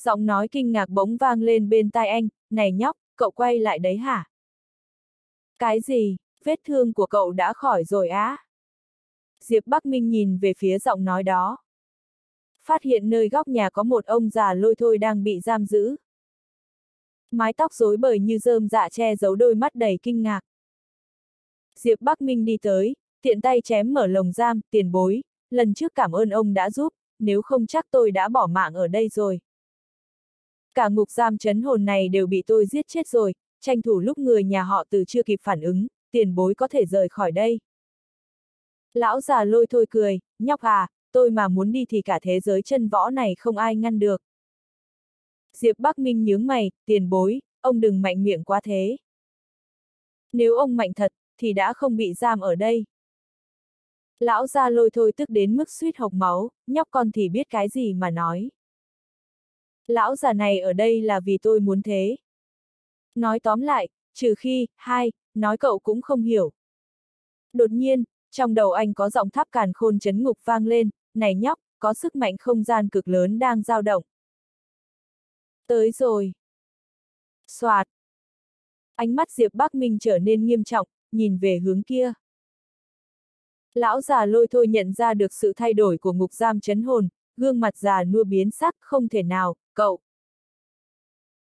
Giọng nói kinh ngạc bỗng vang lên bên tai anh, này nhóc, cậu quay lại đấy hả? Cái gì, vết thương của cậu đã khỏi rồi á? Diệp Bắc Minh nhìn về phía giọng nói đó. Phát hiện nơi góc nhà có một ông già lôi thôi đang bị giam giữ. Mái tóc rối bời như rơm dạ che giấu đôi mắt đầy kinh ngạc. Diệp Bắc Minh đi tới, tiện tay chém mở lồng giam, tiền bối, lần trước cảm ơn ông đã giúp, nếu không chắc tôi đã bỏ mạng ở đây rồi. Cả ngục giam chấn hồn này đều bị tôi giết chết rồi, tranh thủ lúc người nhà họ từ chưa kịp phản ứng, tiền bối có thể rời khỏi đây. Lão già lôi thôi cười, nhóc à, tôi mà muốn đi thì cả thế giới chân võ này không ai ngăn được. Diệp Bắc Minh nhướng mày, tiền bối, ông đừng mạnh miệng quá thế. Nếu ông mạnh thật, thì đã không bị giam ở đây. Lão già lôi thôi tức đến mức suýt hộc máu, nhóc con thì biết cái gì mà nói. Lão già này ở đây là vì tôi muốn thế. Nói tóm lại, trừ khi, hai, nói cậu cũng không hiểu. Đột nhiên, trong đầu anh có giọng tháp càn khôn chấn ngục vang lên, này nhóc, có sức mạnh không gian cực lớn đang dao động. Tới rồi. Xoạt. Ánh mắt Diệp Bắc Minh trở nên nghiêm trọng, nhìn về hướng kia. Lão già lôi thôi nhận ra được sự thay đổi của ngục giam chấn hồn, gương mặt già nua biến sắc, không thể nào, cậu.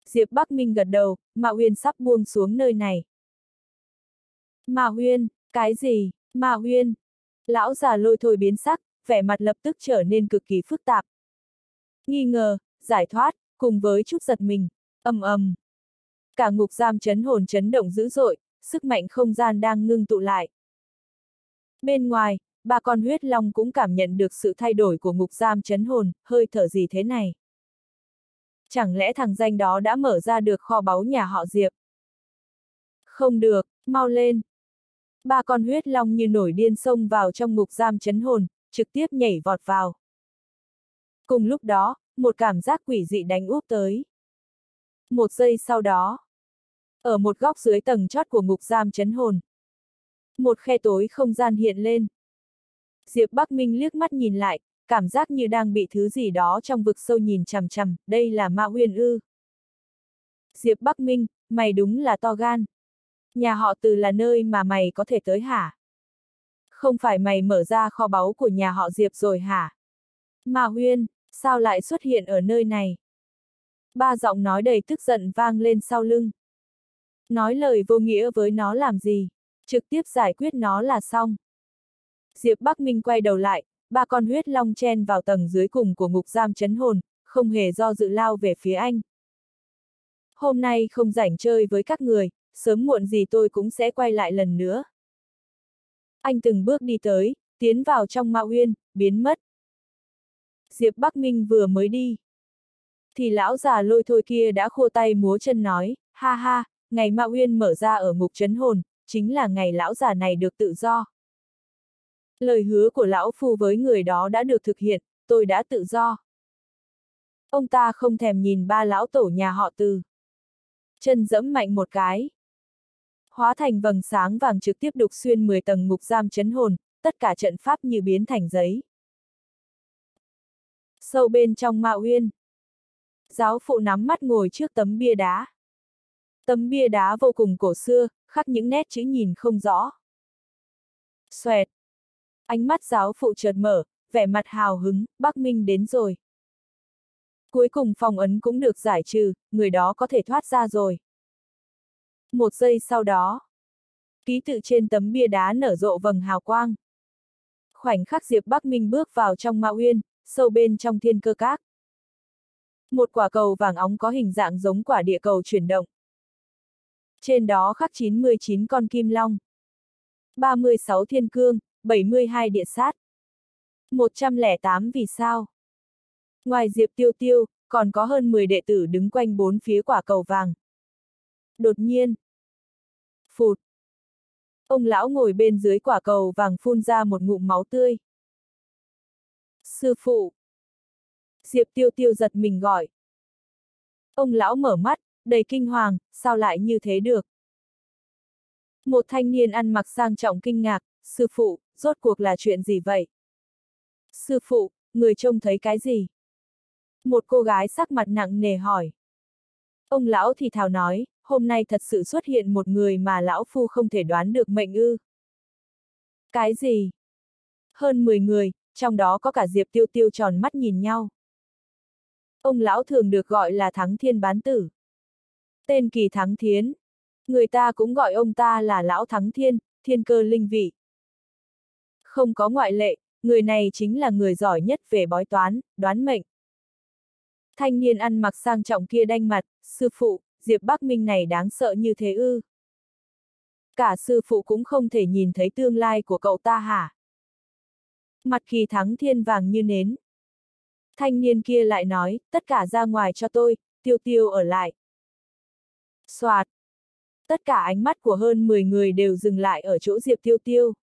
Diệp Bắc Minh gật đầu, Mạ Huyên sắp buông xuống nơi này. Mạ Huyên, cái gì, ma Huyên? Lão già lôi thôi biến sắc, vẻ mặt lập tức trở nên cực kỳ phức tạp. Nghi ngờ, giải thoát, cùng với chút giật mình, ầm ầm. Cả ngục giam chấn hồn chấn động dữ dội, sức mạnh không gian đang ngưng tụ lại. Bên ngoài, ba con huyết long cũng cảm nhận được sự thay đổi của ngục giam chấn hồn, hơi thở gì thế này? Chẳng lẽ thằng danh đó đã mở ra được kho báu nhà họ Diệp? Không được, mau lên. Ba con huyết long như nổi điên xông vào trong ngục giam chấn hồn, trực tiếp nhảy vọt vào. Cùng lúc đó, một cảm giác quỷ dị đánh úp tới. Một giây sau đó, ở một góc dưới tầng chót của ngục giam chấn hồn, một khe tối không gian hiện lên. Diệp Bắc Minh liếc mắt nhìn lại, cảm giác như đang bị thứ gì đó trong vực sâu nhìn chằm chằm, đây là Ma Huyền ư. Diệp Bắc Minh, mày đúng là to gan. Nhà họ từ là nơi mà mày có thể tới hả? Không phải mày mở ra kho báu của nhà họ Diệp rồi hả? Mà Huyên, sao lại xuất hiện ở nơi này? Ba giọng nói đầy tức giận vang lên sau lưng. Nói lời vô nghĩa với nó làm gì? Trực tiếp giải quyết nó là xong. Diệp Bắc Minh quay đầu lại, ba con huyết long chen vào tầng dưới cùng của ngục giam chấn hồn, không hề do dự lao về phía anh. Hôm nay không rảnh chơi với các người, sớm muộn gì tôi cũng sẽ quay lại lần nữa. Anh từng bước đi tới, tiến vào trong Ma Uyên, biến mất. Diệp Bắc Minh vừa mới đi. Thì lão già lôi thôi kia đã khô tay múa chân nói, ha ha, ngày Ma Uyên mở ra ở ngục chấn hồn, chính là ngày lão già này được tự do. Lời hứa của lão phu với người đó đã được thực hiện, tôi đã tự do. Ông ta không thèm nhìn ba lão tổ nhà họ từ. Chân dẫm mạnh một cái. Hóa thành vầng sáng vàng trực tiếp đục xuyên 10 tầng ngục giam chấn hồn, tất cả trận pháp như biến thành giấy. Sâu bên trong mạo uyên. Giáo phụ nắm mắt ngồi trước tấm bia đá. Tấm bia đá vô cùng cổ xưa, khắc những nét chữ nhìn không rõ. Xoẹt. Ánh mắt giáo phụ chợt mở, vẻ mặt hào hứng, Bắc Minh đến rồi. Cuối cùng phòng ấn cũng được giải trừ, người đó có thể thoát ra rồi. Một giây sau đó, ký tự trên tấm bia đá nở rộ vầng hào quang. Khoảnh khắc Diệp Bắc Minh bước vào trong ma uyên, sâu bên trong thiên cơ các. Một quả cầu vàng óng có hình dạng giống quả địa cầu chuyển động. Trên đó khắc 99 con kim long, 36 thiên cương, 72 địa sát, 108 vì sao. Ngoài Diệp Tiêu Tiêu, còn có hơn 10 đệ tử đứng quanh bốn phía quả cầu vàng. Đột nhiên. Phụt. Ông lão ngồi bên dưới quả cầu vàng phun ra một ngụm máu tươi. Sư phụ. Diệp Tiêu Tiêu giật mình gọi. Ông lão mở mắt, đầy kinh hoàng, sao lại như thế được? Một thanh niên ăn mặc sang trọng kinh ngạc, sư phụ, rốt cuộc là chuyện gì vậy? Sư phụ, người trông thấy cái gì? Một cô gái sắc mặt nặng nề hỏi. Ông lão thì thào nói, hôm nay thật sự xuất hiện một người mà lão phu không thể đoán được mệnh ư. Cái gì? Hơn 10 người, trong đó có cả Diệp Tiêu Tiêu tròn mắt nhìn nhau. Ông lão thường được gọi là Thắng Thiên Bán Tử. Tên kỳ Thắng Thiến. Người ta cũng gọi ông ta là Lão Thắng Thiên, thiên cơ linh vị. Không có ngoại lệ, người này chính là người giỏi nhất về bói toán, đoán mệnh. Thanh niên ăn mặc sang trọng kia đanh mặt, sư phụ, Diệp Bắc Minh này đáng sợ như thế ư. Cả sư phụ cũng không thể nhìn thấy tương lai của cậu ta hả? Mặt kỳ thắng thiên vàng như nến. Thanh niên kia lại nói, tất cả ra ngoài cho tôi, tiêu tiêu ở lại. Xoạt. Tất cả ánh mắt của hơn 10 người đều dừng lại ở chỗ Diệp Tiêu Tiêu.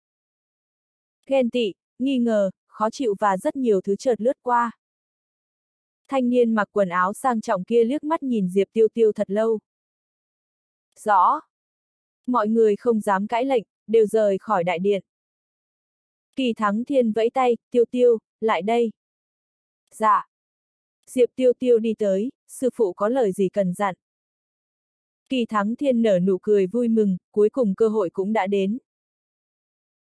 Ghen tị, nghi ngờ, khó chịu và rất nhiều thứ chợt lướt qua. Thanh niên mặc quần áo sang trọng kia liếc mắt nhìn Diệp Tiêu Tiêu thật lâu. Rõ. Mọi người không dám cãi lệnh, đều rời khỏi đại điện. Kỳ thắng thiên vẫy tay, Tiêu Tiêu, lại đây. Dạ. Diệp Tiêu Tiêu đi tới, sư phụ có lời gì cần dặn. Kỳ thắng thiên nở nụ cười vui mừng, cuối cùng cơ hội cũng đã đến.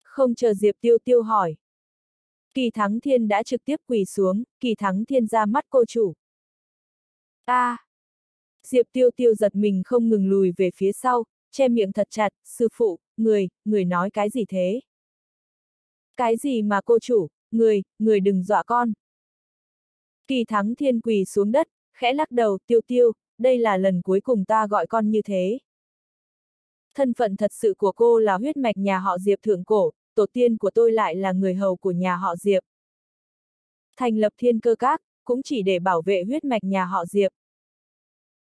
Không chờ Diệp Tiêu Tiêu hỏi. Kỳ Thắng Thiên đã trực tiếp quỳ xuống, Kỳ Thắng Thiên ra mắt cô chủ. a à. Diệp Tiêu Tiêu giật mình không ngừng lùi về phía sau, che miệng thật chặt, sư phụ, người, người nói cái gì thế? Cái gì mà cô chủ, người, người đừng dọa con. Kỳ Thắng Thiên quỳ xuống đất, khẽ lắc đầu, tiêu tiêu, đây là lần cuối cùng ta gọi con như thế. Thân phận thật sự của cô là huyết mạch nhà họ Diệp thượng cổ, tổ tiên của tôi lại là người hầu của nhà họ Diệp. Thành lập thiên cơ các, cũng chỉ để bảo vệ huyết mạch nhà họ Diệp.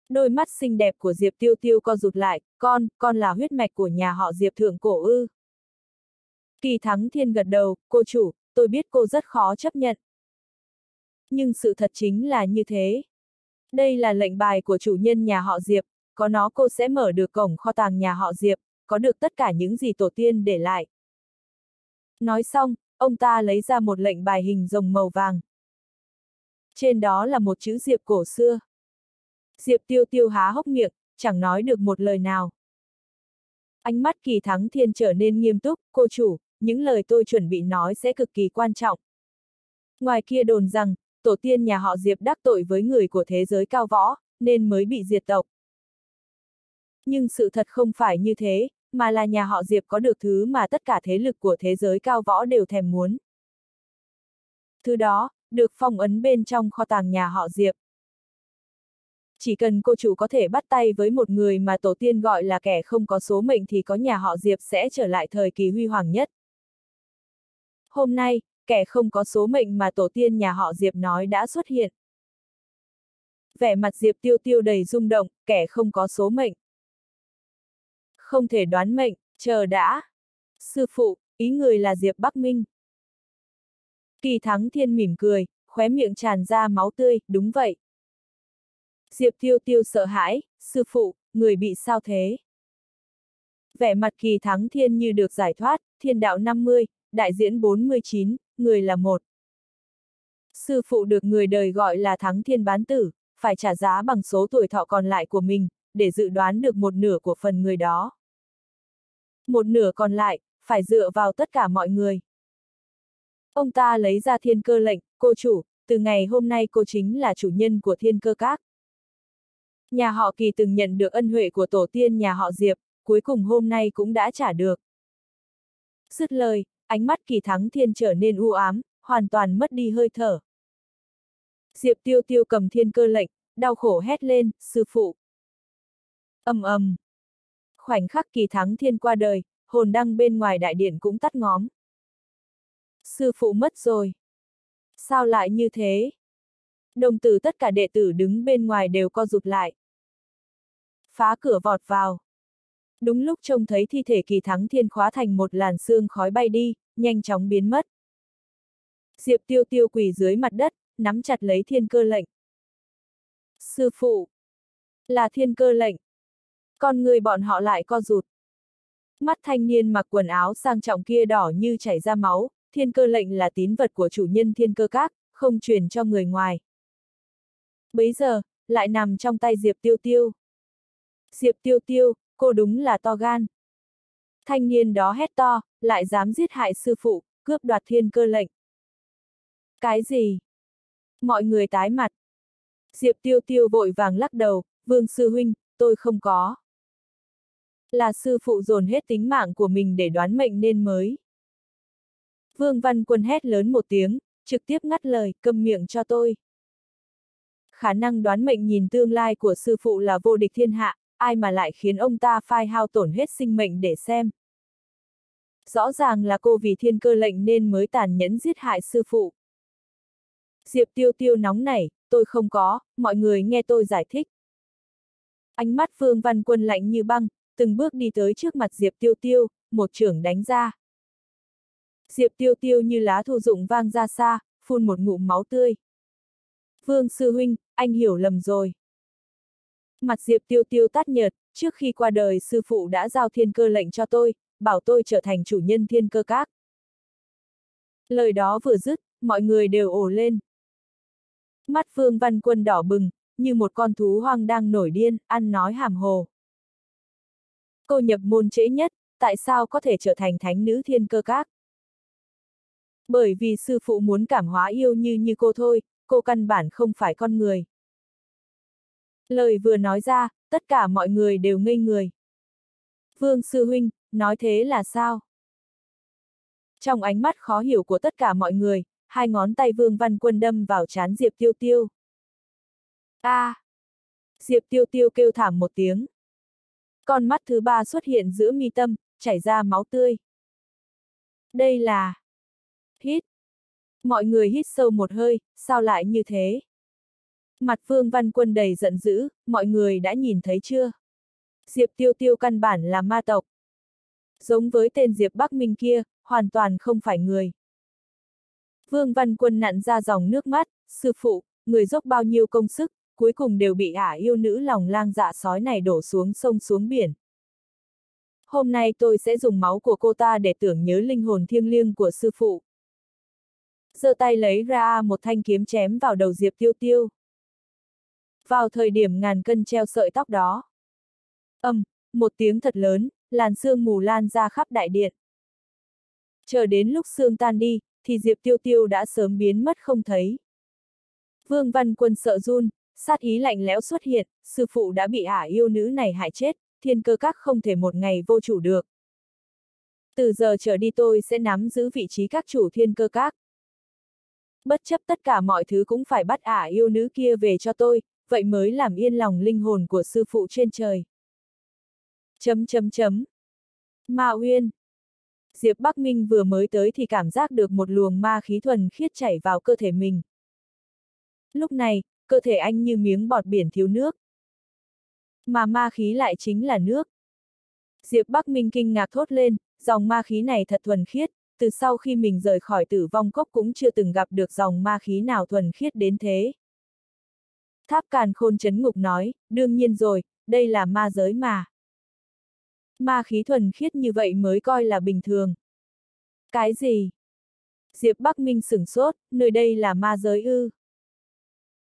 Đôi mắt xinh đẹp của Diệp Tiêu Tiêu co rụt lại, con, con là huyết mạch của nhà họ Diệp thượng cổ ư. Kỳ Thắng Thiên gật đầu, cô chủ, tôi biết cô rất khó chấp nhận. Nhưng sự thật chính là như thế. Đây là lệnh bài của chủ nhân nhà họ Diệp, có nó cô sẽ mở được cổng kho tàng nhà họ Diệp, có được tất cả những gì tổ tiên để lại. Nói xong, ông ta lấy ra một lệnh bài hình rồng màu vàng. Trên đó là một chữ Diệp cổ xưa. Diệp tiêu tiêu há hốc miệng, chẳng nói được một lời nào. Ánh mắt kỳ thắng thiên trở nên nghiêm túc, cô chủ, những lời tôi chuẩn bị nói sẽ cực kỳ quan trọng. Ngoài kia đồn rằng, tổ tiên nhà họ Diệp đắc tội với người của thế giới cao võ, nên mới bị diệt tộc. Nhưng sự thật không phải như thế, mà là nhà họ Diệp có được thứ mà tất cả thế lực của thế giới cao võ đều thèm muốn. Thứ đó, được phong ấn bên trong kho tàng nhà họ Diệp. Chỉ cần cô chủ có thể bắt tay với một người mà tổ tiên gọi là kẻ không có số mệnh thì có nhà họ Diệp sẽ trở lại thời kỳ huy hoàng nhất. Hôm nay, kẻ không có số mệnh mà tổ tiên nhà họ Diệp nói đã xuất hiện. Vẻ mặt Diệp tiêu tiêu đầy rung động, kẻ không có số mệnh. Không thể đoán mệnh, chờ đã. Sư phụ, ý người là Diệp Bắc Minh. Kỳ Thắng Thiên mỉm cười, khóe miệng tràn ra máu tươi, đúng vậy. Diệp Tiêu Tiêu sợ hãi, sư phụ, người bị sao thế? Vẻ mặt Kỳ Thắng Thiên như được giải thoát, thiên đạo 50, đại diễn 49, người là một. Sư phụ được người đời gọi là Thắng Thiên Bán Tử, phải trả giá bằng số tuổi thọ còn lại của mình, để dự đoán được một nửa của phần người đó. Một nửa còn lại, phải dựa vào tất cả mọi người. Ông ta lấy ra thiên cơ lệnh, cô chủ, từ ngày hôm nay cô chính là chủ nhân của thiên cơ các. Nhà họ Kỳ từng nhận được ân huệ của tổ tiên nhà họ Diệp, cuối cùng hôm nay cũng đã trả được. Dứt lời, ánh mắt Kỳ Thắng Thiên trở nên u ám, hoàn toàn mất đi hơi thở. Diệp Tiêu Tiêu cầm thiên cơ lệnh, đau khổ hét lên, sư phụ. ầm ầm. Khoảnh khắc Kỳ Thắng Thiên qua đời, hồn đăng bên ngoài đại điện cũng tắt ngóm. Sư phụ mất rồi. Sao lại như thế? Đồng tử tất cả đệ tử đứng bên ngoài đều co rụt lại. Phá cửa vọt vào. Đúng lúc trông thấy thi thể kỳ thắng thiên khóa thành một làn xương khói bay đi, nhanh chóng biến mất. Diệp tiêu tiêu quỳ dưới mặt đất, nắm chặt lấy thiên cơ lệnh. Sư phụ! Là thiên cơ lệnh. Con người bọn họ lại co rụt. Mắt thanh niên mặc quần áo sang trọng kia đỏ như chảy ra máu, thiên cơ lệnh là tín vật của chủ nhân thiên cơ các, không truyền cho người ngoài. Bấy giờ, lại nằm trong tay Diệp Tiêu Tiêu. Diệp Tiêu Tiêu, cô đúng là to gan. Thanh niên đó hét to, lại dám giết hại sư phụ, cướp đoạt thiên cơ lệnh. Cái gì? Mọi người tái mặt. Diệp Tiêu Tiêu vội vàng lắc đầu, Vương Sư Huynh, tôi không có. Là sư phụ dồn hết tính mạng của mình để đoán mệnh nên mới. Vương Văn Quân hét lớn một tiếng, trực tiếp ngắt lời, câm miệng cho tôi. Khả năng đoán mệnh nhìn tương lai của sư phụ là vô địch thiên hạ, ai mà lại khiến ông ta phai hao tổn hết sinh mệnh để xem. Rõ ràng là cô vì thiên cơ lệnh nên mới tàn nhẫn giết hại sư phụ. Diệp tiêu tiêu nóng nảy, tôi không có, mọi người nghe tôi giải thích. Ánh mắt Phương Văn Quân lạnh như băng, từng bước đi tới trước mặt Diệp tiêu tiêu, một trưởng đánh ra. Diệp tiêu tiêu như lá thu dụng vang ra xa, phun một ngụm máu tươi. Vương sư huynh, anh hiểu lầm rồi. Mặt Diệp tiêu tiêu tát nhợt, trước khi qua đời sư phụ đã giao thiên cơ lệnh cho tôi, bảo tôi trở thành chủ nhân thiên cơ các. Lời đó vừa dứt, mọi người đều ồ lên. Mắt Vương Văn Quân đỏ bừng, như một con thú hoang đang nổi điên, ăn nói hàm hồ. Cô nhập môn trễ nhất, tại sao có thể trở thành thánh nữ thiên cơ các? Bởi vì sư phụ muốn cảm hóa yêu như như cô thôi, cô căn bản không phải con người. Lời vừa nói ra, tất cả mọi người đều ngây người. Vương Sư Huynh, nói thế là sao? Trong ánh mắt khó hiểu của tất cả mọi người, hai ngón tay Vương Văn Quân đâm vào chán Diệp Tiêu Tiêu. A! À, Diệp tiêu tiêu kêu thảm một tiếng. Con mắt thứ ba xuất hiện giữa mi tâm, chảy ra máu tươi. Đây là... Hít. Mọi người hít sâu một hơi, sao lại như thế? Mặt Vương Văn Quân đầy giận dữ, mọi người đã nhìn thấy chưa? Diệp Tiêu Tiêu căn bản là ma tộc. Giống với tên Diệp Bắc Minh kia, hoàn toàn không phải người. Vương Văn Quân nặn ra dòng nước mắt, sư phụ, người dốc bao nhiêu công sức, cuối cùng đều bị ả yêu nữ lòng lang dạ sói này đổ xuống sông xuống biển. Hôm nay tôi sẽ dùng máu của cô ta để tưởng nhớ linh hồn thiêng liêng của sư phụ. giơ tay lấy ra một thanh kiếm chém vào đầu Diệp Tiêu Tiêu. Vào thời điểm ngàn cân treo sợi tóc đó. Âm, một tiếng thật lớn, làn sương mù lan ra khắp đại điện. Chờ đến lúc sương tan đi, thì Diệp Tiêu Tiêu đã sớm biến mất không thấy. Vương Văn Quân sợ run, sát ý lạnh lẽo xuất hiện, sư phụ đã bị ả yêu nữ này hại chết, thiên cơ các không thể một ngày vô chủ được. Từ giờ trở đi tôi sẽ nắm giữ vị trí các chủ thiên cơ các. Bất chấp tất cả mọi thứ cũng phải bắt ả yêu nữ kia về cho tôi, vậy mới làm yên lòng linh hồn của sư phụ trên trời. Chấm chấm chấm. Ma Uyên. Diệp Bắc Minh vừa mới tới thì cảm giác được một luồng ma khí thuần khiết chảy vào cơ thể mình. Lúc này, cơ thể anh như miếng bọt biển thiếu nước. Mà ma khí lại chính là nước. Diệp Bắc Minh kinh ngạc thốt lên, dòng ma khí này thật thuần khiết, từ sau khi mình rời khỏi tử vong cốc cũng chưa từng gặp được dòng ma khí nào thuần khiết đến thế. Tháp càn khôn chấn ngục nói, đương nhiên rồi, đây là ma giới mà. Ma khí thuần khiết như vậy mới coi là bình thường. Cái gì? Diệp Bắc Minh sửng sốt, nơi đây là ma giới ư.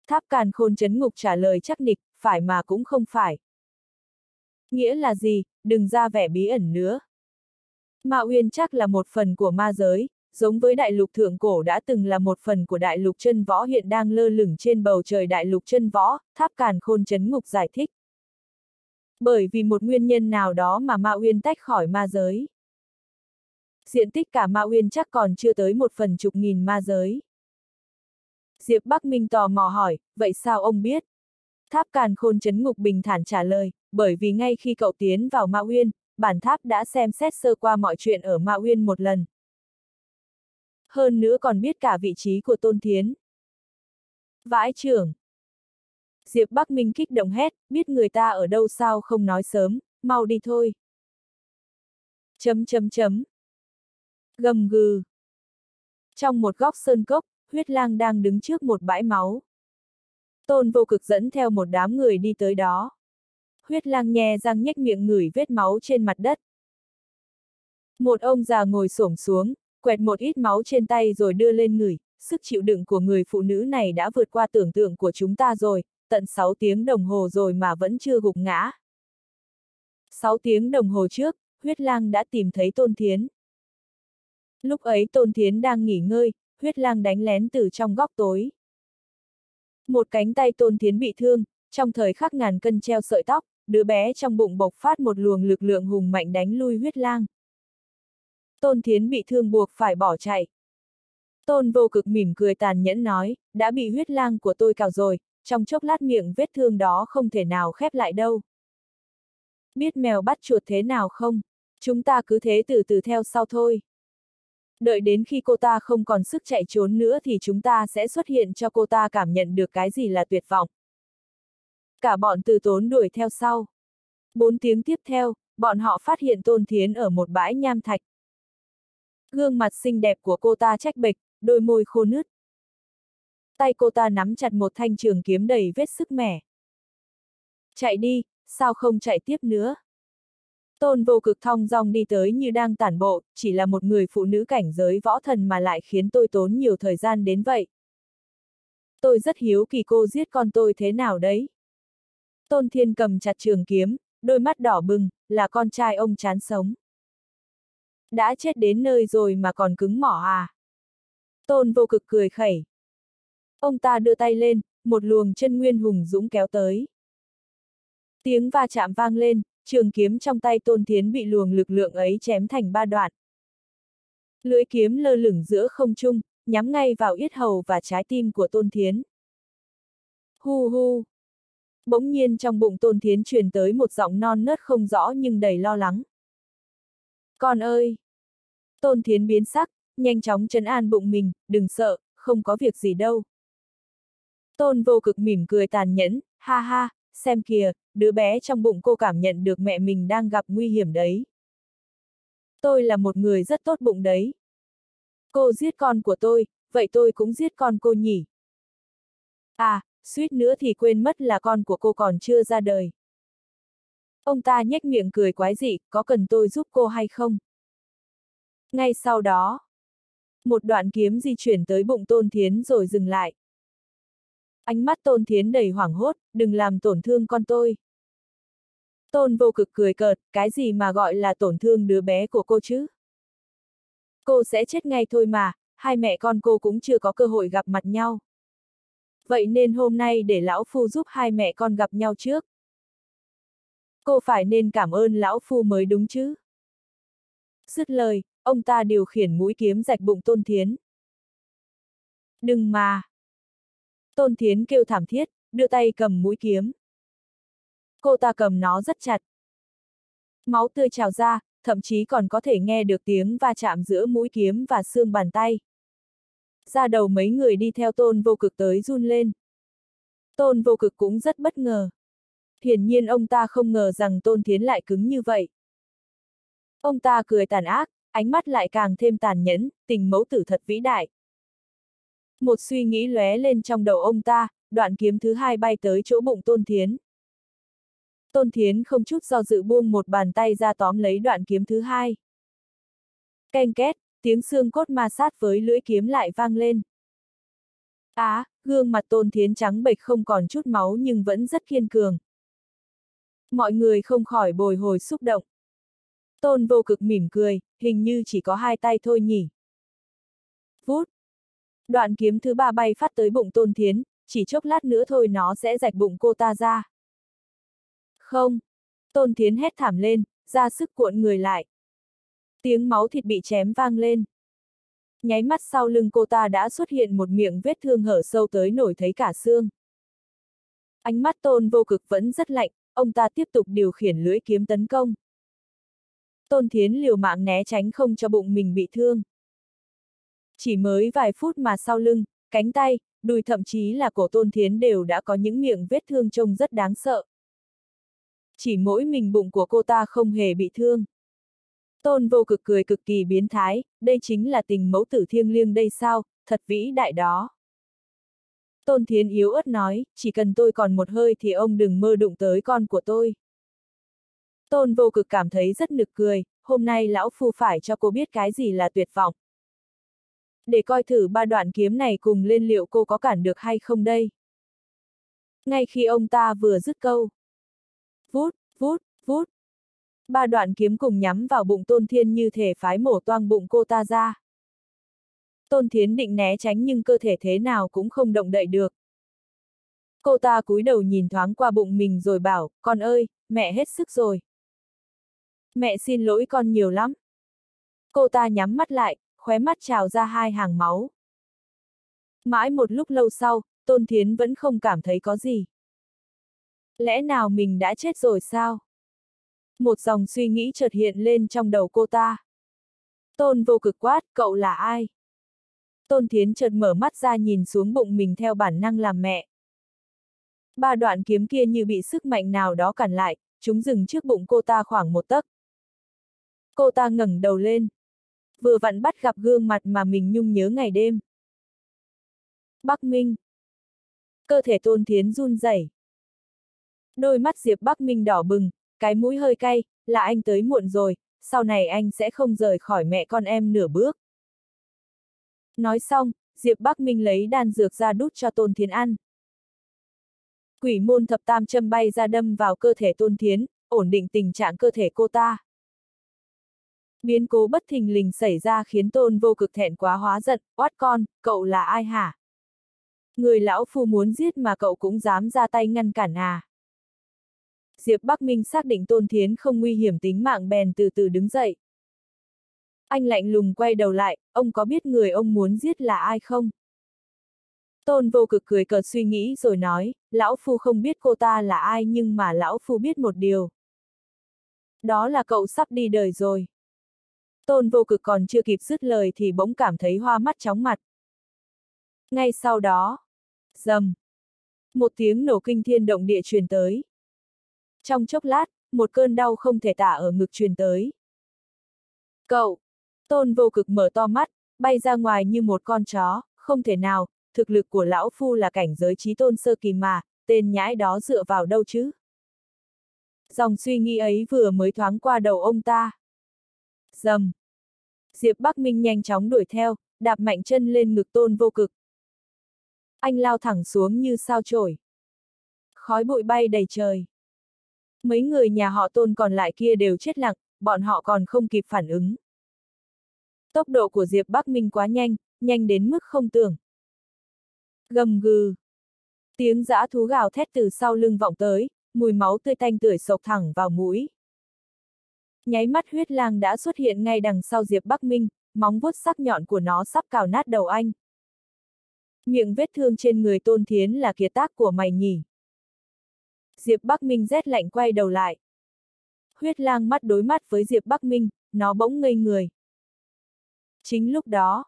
Tháp càn khôn chấn ngục trả lời chắc nịch, phải mà cũng không phải. Nghĩa là gì, đừng ra vẻ bí ẩn nữa. Ma Uyên chắc là một phần của ma giới, giống với đại lục thượng cổ đã từng là một phần của đại lục chân võ hiện đang lơ lửng trên bầu trời đại lục chân võ, tháp càn khôn chấn ngục giải thích. Bởi vì một nguyên nhân nào đó mà Ma Uyên tách khỏi ma giới. Diện tích cả Ma Uyên chắc còn chưa tới một phần chục nghìn ma giới. Diệp Bắc Minh tò mò hỏi, vậy sao ông biết? Tháp càn khôn chấn ngục bình thản trả lời, bởi vì ngay khi cậu tiến vào Ma Uyên, bản tháp đã xem xét sơ qua mọi chuyện ở Ma Uyên một lần. Hơn nữa còn biết cả vị trí của Tôn Thiến. Vãi trưởng. Diệp Bắc Minh kích động hét, biết người ta ở đâu sao không nói sớm, mau đi thôi. Chấm chấm chấm. Gầm gừ. Trong một góc sơn cốc, huyết lang đang đứng trước một bãi máu. Tôn vô cực dẫn theo một đám người đi tới đó. Huyết lang nhè răng nhếch miệng ngửi vết máu trên mặt đất. Một ông già ngồi xổm xuống, quẹt một ít máu trên tay rồi đưa lên người, sức chịu đựng của người phụ nữ này đã vượt qua tưởng tượng của chúng ta rồi, tận 6 tiếng đồng hồ rồi mà vẫn chưa gục ngã. 6 tiếng đồng hồ trước, huyết lang đã tìm thấy Tôn Thiến. Lúc ấy Tôn Thiến đang nghỉ ngơi, huyết lang đánh lén từ trong góc tối. Một cánh tay Tôn Thiến bị thương, trong thời khắc ngàn cân treo sợi tóc, đứa bé trong bụng bộc phát một luồng lực lượng hùng mạnh đánh lui huyết lang. Tôn Thiến bị thương buộc phải bỏ chạy. Tôn vô cực mỉm cười tàn nhẫn nói, đã bị huyết lang của tôi cào rồi, trong chốc lát miệng vết thương đó không thể nào khép lại đâu. Biết mèo bắt chuột thế nào không? Chúng ta cứ thế từ từ theo sau thôi. Đợi đến khi cô ta không còn sức chạy trốn nữa thì chúng ta sẽ xuất hiện cho cô ta cảm nhận được cái gì là tuyệt vọng. Cả bọn từ tốn đuổi theo sau. Bốn tiếng tiếp theo, bọn họ phát hiện Tôn Thiến ở một bãi nham thạch. Gương mặt xinh đẹp của cô ta trách bệch, đôi môi khô nứt. Tay cô ta nắm chặt một thanh trường kiếm đầy vết sức mẻ. Chạy đi, sao không chạy tiếp nữa? Tôn vô cực thong dong đi tới như đang tản bộ, chỉ là một người phụ nữ cảnh giới võ thần mà lại khiến tôi tốn nhiều thời gian đến vậy. Tôi rất hiếu kỳ cô giết con tôi thế nào đấy. Tôn Thiên cầm chặt trường kiếm, đôi mắt đỏ bừng, là con trai ông chán sống. Đã chết đến nơi rồi mà còn cứng mỏ à? Tôn vô cực cười khẩy. Ông ta đưa tay lên, một luồng chân nguyên hùng dũng kéo tới. Tiếng va chạm vang lên, trường kiếm trong tay Tôn Thiến bị luồng lực lượng ấy chém thành ba đoạn. Lưỡi kiếm lơ lửng giữa không trung, nhắm ngay vào yết hầu và trái tim của Tôn Thiến. Hu hu! Bỗng nhiên trong bụng Tôn Thiến truyền tới một giọng non nớt không rõ nhưng đầy lo lắng. Con ơi! Tôn Thiến biến sắc, nhanh chóng trấn an bụng mình, đừng sợ, không có việc gì đâu. Tôn vô cực mỉm cười tàn nhẫn, ha ha, xem kìa, đứa bé trong bụng cô cảm nhận được mẹ mình đang gặp nguy hiểm đấy. Tôi là một người rất tốt bụng đấy. Cô giết con của tôi, vậy tôi cũng giết con cô nhỉ. À, suýt nữa thì quên mất là con của cô còn chưa ra đời. Ông ta nhếch miệng cười quái dị, có cần tôi giúp cô hay không? Ngay sau đó, một đoạn kiếm di chuyển tới bụng Tôn Thiến rồi dừng lại. Ánh mắt Tôn Thiến đầy hoảng hốt, đừng làm tổn thương con tôi. Tôn vô cực cười cợt, cái gì mà gọi là tổn thương đứa bé của cô chứ? Cô sẽ chết ngay thôi mà, hai mẹ con cô cũng chưa có cơ hội gặp mặt nhau. Vậy nên hôm nay để lão phu giúp hai mẹ con gặp nhau trước. Cô phải nên cảm ơn lão phu mới đúng chứ. Dứt lời, ông ta điều khiển mũi kiếm rạch bụng Tôn Thiến. Đừng mà! Tôn Thiến kêu thảm thiết, đưa tay cầm mũi kiếm. Cô ta cầm nó rất chặt. Máu tươi trào ra, thậm chí còn có thể nghe được tiếng va chạm giữa mũi kiếm và xương bàn tay. Ra đầu mấy người đi theo tôn vô cực tới run lên. Tôn vô cực cũng rất bất ngờ. Hiển nhiên ông ta không ngờ rằng tôn thiến lại cứng như vậy. Ông ta cười tàn ác, ánh mắt lại càng thêm tàn nhẫn, tình mẫu tử thật vĩ đại. Một suy nghĩ lóe lên trong đầu ông ta, đoạn kiếm thứ hai bay tới chỗ bụng tôn thiến. Tôn Thiến không chút do dự buông một bàn tay ra tóm lấy đoạn kiếm thứ hai. Canh két, tiếng xương cốt ma sát với lưỡi kiếm lại vang lên. Á, à, gương mặt Tôn Thiến trắng bệch không còn chút máu nhưng vẫn rất kiên cường. Mọi người không khỏi bồi hồi xúc động. Tôn vô cực mỉm cười, hình như chỉ có hai tay thôi nhỉ. Vút. Đoạn kiếm thứ ba bay phát tới bụng Tôn Thiến, chỉ chốc lát nữa thôi nó sẽ rạch bụng cô ta ra. Không! Tôn Thiến hét thảm lên, ra sức cuộn người lại. Tiếng máu thịt bị chém vang lên. Nháy mắt sau lưng cô ta đã xuất hiện một miệng vết thương hở sâu tới nổi thấy cả xương. Ánh mắt tôn vô cực vẫn rất lạnh, ông ta tiếp tục điều khiển lưỡi kiếm tấn công. Tôn Thiến liều mạng né tránh không cho bụng mình bị thương. Chỉ mới vài phút mà sau lưng, cánh tay, đùi thậm chí là cổ Tôn Thiến đều đã có những miệng vết thương trông rất đáng sợ chỉ mỗi mình bụng của cô ta không hề bị thương. Tôn vô cực cười cực kỳ biến thái, đây chính là tình mẫu tử thiêng liêng đây sao, thật vĩ đại đó. Tôn Thiến yếu ớt nói, chỉ cần tôi còn một hơi thì ông đừng mơ đụng tới con của tôi. Tôn vô cực cảm thấy rất nực cười, hôm nay lão phu phải cho cô biết cái gì là tuyệt vọng. Để coi thử ba đoạn kiếm này cùng lên liệu cô có cản được hay không đây. Ngay khi ông ta vừa dứt câu, Vút, vút, vút. Ba đoạn kiếm cùng nhắm vào bụng Tôn Thiên như thể phái mổ toang bụng cô ta ra. Tôn Thiến định né tránh nhưng cơ thể thế nào cũng không động đậy được. Cô ta cúi đầu nhìn thoáng qua bụng mình rồi bảo, con ơi, mẹ hết sức rồi. Mẹ xin lỗi con nhiều lắm. Cô ta nhắm mắt lại, khóe mắt trào ra hai hàng máu. Mãi một lúc lâu sau, Tôn Thiến vẫn không cảm thấy có gì. Lẽ nào mình đã chết rồi sao? Một dòng suy nghĩ chợt hiện lên trong đầu cô ta. Tôn vô cực quát, cậu là ai? Tôn Thiến chợt mở mắt ra nhìn xuống bụng mình theo bản năng làm mẹ. Ba đoạn kiếm kia như bị sức mạnh nào đó cản lại, chúng dừng trước bụng cô ta khoảng một tấc. Cô ta ngẩng đầu lên. Vừa vặn bắt gặp gương mặt mà mình nhung nhớ ngày đêm. Bắc Minh. Cơ thể Tôn Thiến run rẩy. Đôi mắt Diệp Bắc Minh đỏ bừng, cái mũi hơi cay, là anh tới muộn rồi, sau này anh sẽ không rời khỏi mẹ con em nửa bước. Nói xong, Diệp Bắc Minh lấy đan dược ra đút cho Tôn Thiến ăn. Quỷ môn thập tam châm bay ra đâm vào cơ thể Tôn Thiến, ổn định tình trạng cơ thể cô ta. Biến cố bất thình lình xảy ra khiến Tôn vô cực thẹn quá hóa giận, oát con, cậu là ai hả? Người lão phu muốn giết mà cậu cũng dám ra tay ngăn cản à? Diệp Bắc Minh xác định Tôn Thiến không nguy hiểm tính mạng bèn từ từ đứng dậy. Anh lạnh lùng quay đầu lại, ông có biết người ông muốn giết là ai không? Tôn vô cực cười cợt suy nghĩ rồi nói, lão phu không biết cô ta là ai nhưng mà lão phu biết một điều. Đó là cậu sắp đi đời rồi. Tôn vô cực còn chưa kịp dứt lời thì bỗng cảm thấy hoa mắt chóng mặt. Ngay sau đó, rầm, một tiếng nổ kinh thiên động địa truyền tới. Trong chốc lát, một cơn đau không thể tả ở ngực truyền tới. Cậu! Tôn vô cực mở to mắt, bay ra ngoài như một con chó, không thể nào, thực lực của lão phu là cảnh giới trí tôn sơ kỳ mà, tên nhãi đó dựa vào đâu chứ? Dòng suy nghĩ ấy vừa mới thoáng qua đầu ông ta. Dầm! Diệp Bắc Minh nhanh chóng đuổi theo, đạp mạnh chân lên ngực tôn vô cực. Anh lao thẳng xuống như sao chổi. Khói bụi bay đầy trời. Mấy người nhà họ tôn còn lại kia đều chết lặng, bọn họ còn không kịp phản ứng. Tốc độ của Diệp Bắc Minh quá nhanh, nhanh đến mức không tưởng. Gầm gừ. Tiếng giã thú gào thét từ sau lưng vọng tới, mùi máu tươi tanh tưởi sộc thẳng vào mũi. Nháy mắt huyết lang đã xuất hiện ngay đằng sau Diệp Bắc Minh, móng vuốt sắc nhọn của nó sắp cào nát đầu anh. Miệng vết thương trên người Tôn Thiến là kiệt tác của mày nhỉ. Diệp Bắc Minh rét lạnh quay đầu lại. Huyết lang mắt đối mắt với Diệp Bắc Minh, nó bỗng ngây người. Chính lúc đó,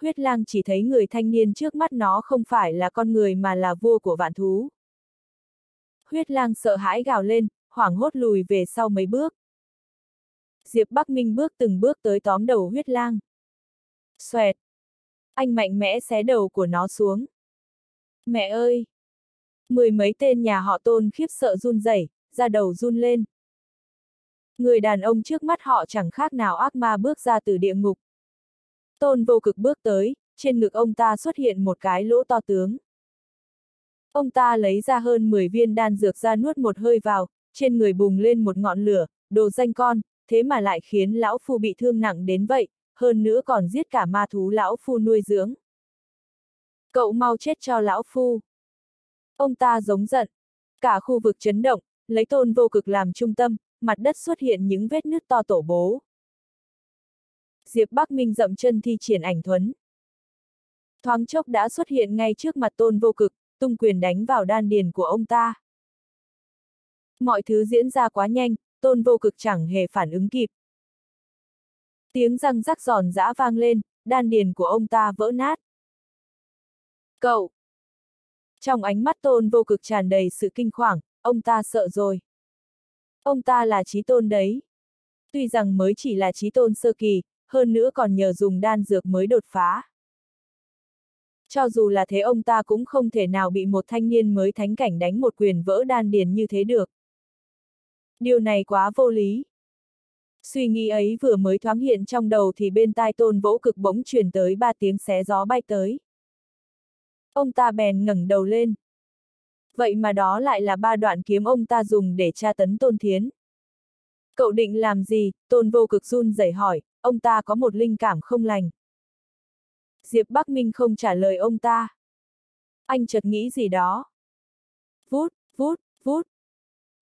huyết lang chỉ thấy người thanh niên trước mắt nó không phải là con người mà là vua của vạn thú. Huyết lang sợ hãi gào lên, hoảng hốt lùi về sau mấy bước. Diệp Bắc Minh bước từng bước tới tóm đầu huyết lang. Xoẹt! Anh mạnh mẽ xé đầu của nó xuống. Mẹ ơi! Mười mấy tên nhà họ tôn khiếp sợ run rẩy, ra đầu run lên. Người đàn ông trước mắt họ chẳng khác nào ác ma bước ra từ địa ngục. Tôn vô cực bước tới, trên ngực ông ta xuất hiện một cái lỗ to tướng. Ông ta lấy ra hơn 10 viên đan dược ra nuốt một hơi vào, trên người bùng lên một ngọn lửa, đồ danh con, thế mà lại khiến lão phu bị thương nặng đến vậy, hơn nữa còn giết cả ma thú lão phu nuôi dưỡng. Cậu mau chết cho lão phu. Ông ta giống giận. Cả khu vực chấn động, lấy tôn vô cực làm trung tâm, mặt đất xuất hiện những vết nứt to tổ bố. Diệp Bắc Minh dậm chân thi triển ảnh thuấn. Thoáng chốc đã xuất hiện ngay trước mặt tôn vô cực, tung quyền đánh vào đan điền của ông ta. Mọi thứ diễn ra quá nhanh, tôn vô cực chẳng hề phản ứng kịp. Tiếng răng rắc giòn giã vang lên, đan điền của ông ta vỡ nát. Cậu! Trong ánh mắt tôn vô cực tràn đầy sự kinh hoàng, ông ta sợ rồi. Ông ta là trí tôn đấy. Tuy rằng mới chỉ là trí tôn sơ kỳ, hơn nữa còn nhờ dùng đan dược mới đột phá. Cho dù là thế ông ta cũng không thể nào bị một thanh niên mới thánh cảnh đánh một quyền vỡ đan điền như thế được. Điều này quá vô lý. Suy nghĩ ấy vừa mới thoáng hiện trong đầu thì bên tai tôn vỗ cực bỗng truyền tới ba tiếng xé gió bay tới. Ông ta bèn ngẩng đầu lên. Vậy mà đó lại là ba đoạn kiếm ông ta dùng để tra tấn tôn thiến. Cậu định làm gì? Tôn vô cực run rẩy hỏi, ông ta có một linh cảm không lành. Diệp Bắc Minh không trả lời ông ta. Anh chợt nghĩ gì đó. Vút, vút, vút.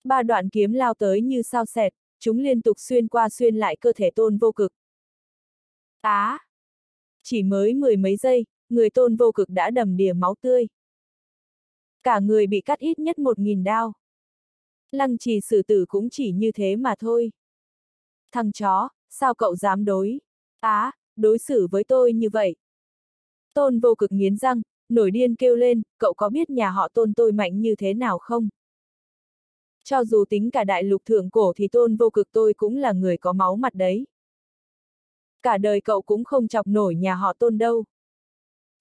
Ba đoạn kiếm lao tới như sao xẹt, chúng liên tục xuyên qua xuyên lại cơ thể tôn vô cực. Á! À, chỉ mới mười mấy giây, người tôn vô cực đã đầm đìa máu tươi. Cả người bị cắt ít nhất một nghìn đao. Lăng trì xử tử cũng chỉ như thế mà thôi. Thằng chó, sao cậu dám đối? Á, à, đối xử với tôi như vậy. Tôn vô cực nghiến răng, nổi điên kêu lên, cậu có biết nhà họ tôn tôi mạnh như thế nào không? Cho dù tính cả đại lục thượng cổ thì tôn vô cực tôi cũng là người có máu mặt đấy. Cả đời cậu cũng không chọc nổi nhà họ tôn đâu.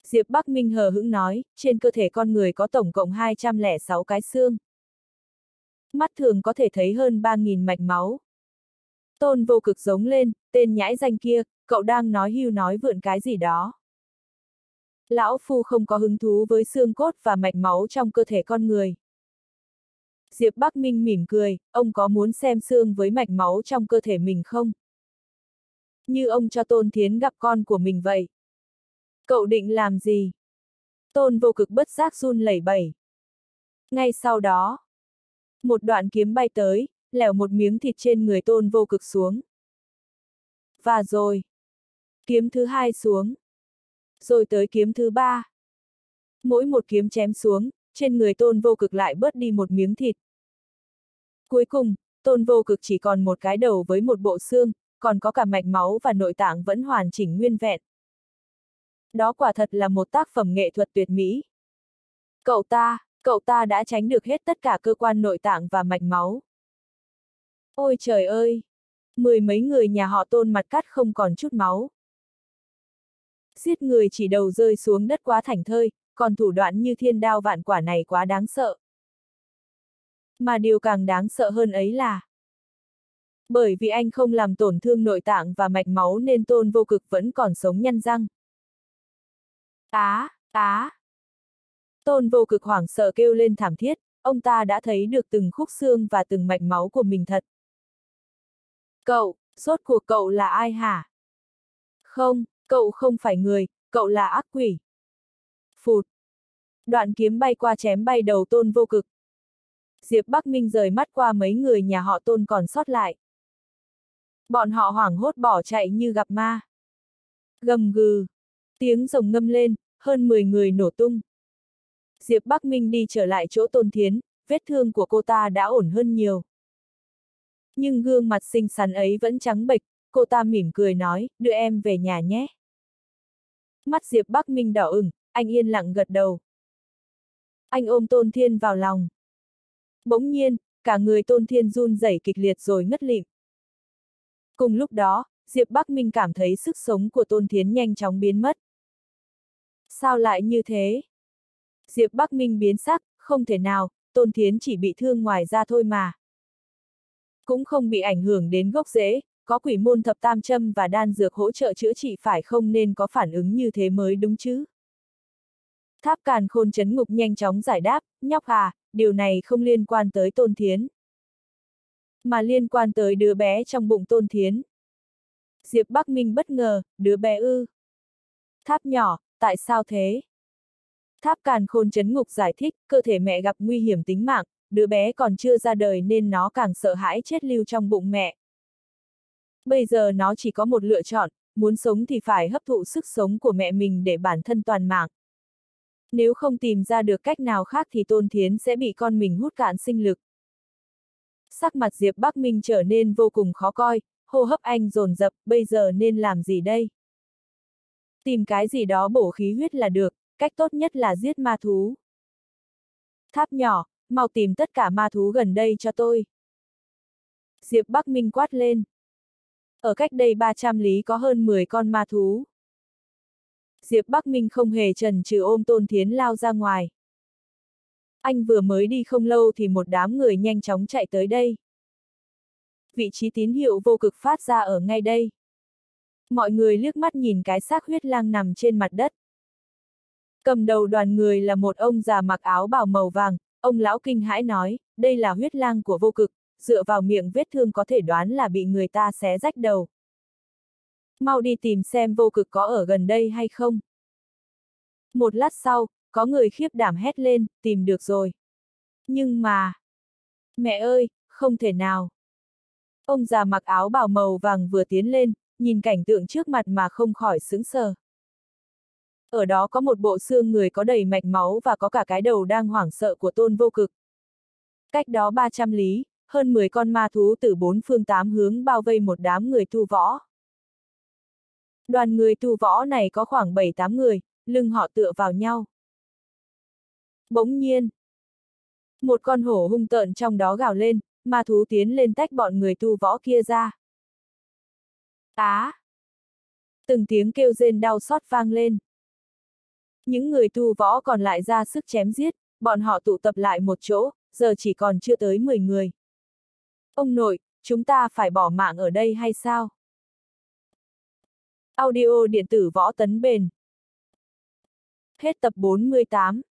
Diệp Bắc Minh hờ hững nói, trên cơ thể con người có tổng cộng 206 cái xương. Mắt thường có thể thấy hơn 3.000 mạch máu. Tôn vô cực giống lên, tên nhãi danh kia, cậu đang nói hưu nói vượn cái gì đó. Lão Phu không có hứng thú với xương cốt và mạch máu trong cơ thể con người. Diệp Bắc Minh mỉm cười, ông có muốn xem xương với mạch máu trong cơ thể mình không? Như ông cho Tôn Thiến gặp con của mình vậy. Cậu định làm gì? Tôn vô cực bất giác run lẩy bẩy. Ngay sau đó, một đoạn kiếm bay tới, lẻo một miếng thịt trên người tôn vô cực xuống. Và rồi, kiếm thứ hai xuống. Rồi tới kiếm thứ ba. Mỗi một kiếm chém xuống, trên người tôn vô cực lại bớt đi một miếng thịt. Cuối cùng, tôn vô cực chỉ còn một cái đầu với một bộ xương, còn có cả mạch máu và nội tạng vẫn hoàn chỉnh nguyên vẹn. Đó quả thật là một tác phẩm nghệ thuật tuyệt mỹ. Cậu ta, cậu ta đã tránh được hết tất cả cơ quan nội tạng và mạch máu. Ôi trời ơi! Mười mấy người nhà họ tôn mặt cắt không còn chút máu. Giết người chỉ đầu rơi xuống đất quá thảnh thơi, còn thủ đoạn như thiên đao vạn quả này quá đáng sợ. Mà điều càng đáng sợ hơn ấy là bởi vì anh không làm tổn thương nội tạng và mạch máu nên tôn vô cực vẫn còn sống nhăn răng. Á, á! Tôn vô cực hoảng sợ kêu lên thảm thiết, ông ta đã thấy được từng khúc xương và từng mạch máu của mình thật. Cậu, sốt cuộc cậu là ai hả? Không, cậu không phải người, cậu là ác quỷ. Phụt! Đoạn kiếm bay qua chém bay đầu tôn vô cực. Diệp Bắc Minh rời mắt qua mấy người nhà họ tôn còn sót lại. Bọn họ hoảng hốt bỏ chạy như gặp ma. Gầm gừ. Tiếng rồng ngâm lên, hơn 10 người nổ tung. Diệp Bắc Minh đi trở lại chỗ tôn thiến, vết thương của cô ta đã ổn hơn nhiều. Nhưng gương mặt xinh xắn ấy vẫn trắng bệch, cô ta mỉm cười nói, đưa em về nhà nhé. Mắt Diệp Bắc Minh đỏ ửng, anh yên lặng gật đầu. Anh ôm Tôn Thiên vào lòng. Bỗng nhiên, cả người Tôn Thiên run rẩy kịch liệt rồi ngất lịm. Cùng lúc đó, Diệp Bắc Minh cảm thấy sức sống của Tôn Thiến nhanh chóng biến mất. Sao lại như thế? Diệp Bắc Minh biến sắc, không thể nào, Tôn Thiến chỉ bị thương ngoài ra thôi mà. Cũng không bị ảnh hưởng đến gốc rễ, có quỷ môn thập tam châm và đan dược hỗ trợ chữa trị phải không nên có phản ứng như thế mới đúng chứ. Tháp càn khôn chấn ngục nhanh chóng giải đáp, nhóc à, điều này không liên quan tới tôn thiến. Mà liên quan tới đứa bé trong bụng tôn thiến. Diệp Bắc Minh bất ngờ, đứa bé ư. Tháp nhỏ, tại sao thế? Tháp càn khôn chấn ngục giải thích, cơ thể mẹ gặp nguy hiểm tính mạng, đứa bé còn chưa ra đời nên nó càng sợ hãi chết lưu trong bụng mẹ. Bây giờ nó chỉ có một lựa chọn, muốn sống thì phải hấp thụ sức sống của mẹ mình để bản thân toàn mạng. Nếu không tìm ra được cách nào khác thì Tôn Thiến sẽ bị con mình hút cạn sinh lực. Sắc mặt Diệp Bắc Minh trở nên vô cùng khó coi, hô hấp anh dồn dập, bây giờ nên làm gì đây? Tìm cái gì đó bổ khí huyết là được, cách tốt nhất là giết ma thú. Tháp nhỏ, mau tìm tất cả ma thú gần đây cho tôi. Diệp Bắc Minh quát lên. Ở cách đây 300 lý có hơn 10 con ma thú. Diệp Bắc Minh không hề trần trừ ôm Tôn Thiến lao ra ngoài. Anh vừa mới đi không lâu thì một đám người nhanh chóng chạy tới đây. Vị trí tín hiệu vô cực phát ra ở ngay đây. Mọi người liếc mắt nhìn cái xác huyết lang nằm trên mặt đất. Cầm đầu đoàn người là một ông già mặc áo bào màu vàng, ông lão kinh hãi nói, đây là huyết lang của vô cực, dựa vào miệng vết thương có thể đoán là bị người ta xé rách đầu. Mau đi tìm xem vô cực có ở gần đây hay không. Một lát sau, có người khiếp đảm hét lên, tìm được rồi. Nhưng mà... Mẹ ơi, không thể nào. Ông già mặc áo bào màu vàng vừa tiến lên, nhìn cảnh tượng trước mặt mà không khỏi sững sờ. Ở đó có một bộ xương người có đầy mạch máu và có cả cái đầu đang hoảng sợ của tôn vô cực. Cách đó 300 lý, hơn 10 con ma thú từ bốn phương tám hướng bao vây một đám người thu võ. Đoàn người tu võ này có khoảng 7-8 người, lưng họ tựa vào nhau. Bỗng nhiên, một con hổ hung tợn trong đó gào lên, ma thú tiến lên tách bọn người tu võ kia ra. Á! Từng tiếng kêu rên đau xót vang lên. Những người tu võ còn lại ra sức chém giết, bọn họ tụ tập lại một chỗ, giờ chỉ còn chưa tới 10 người. Ông nội, chúng ta phải bỏ mạng ở đây hay sao? Audio điện tử võ tấn bền. Hết tập 48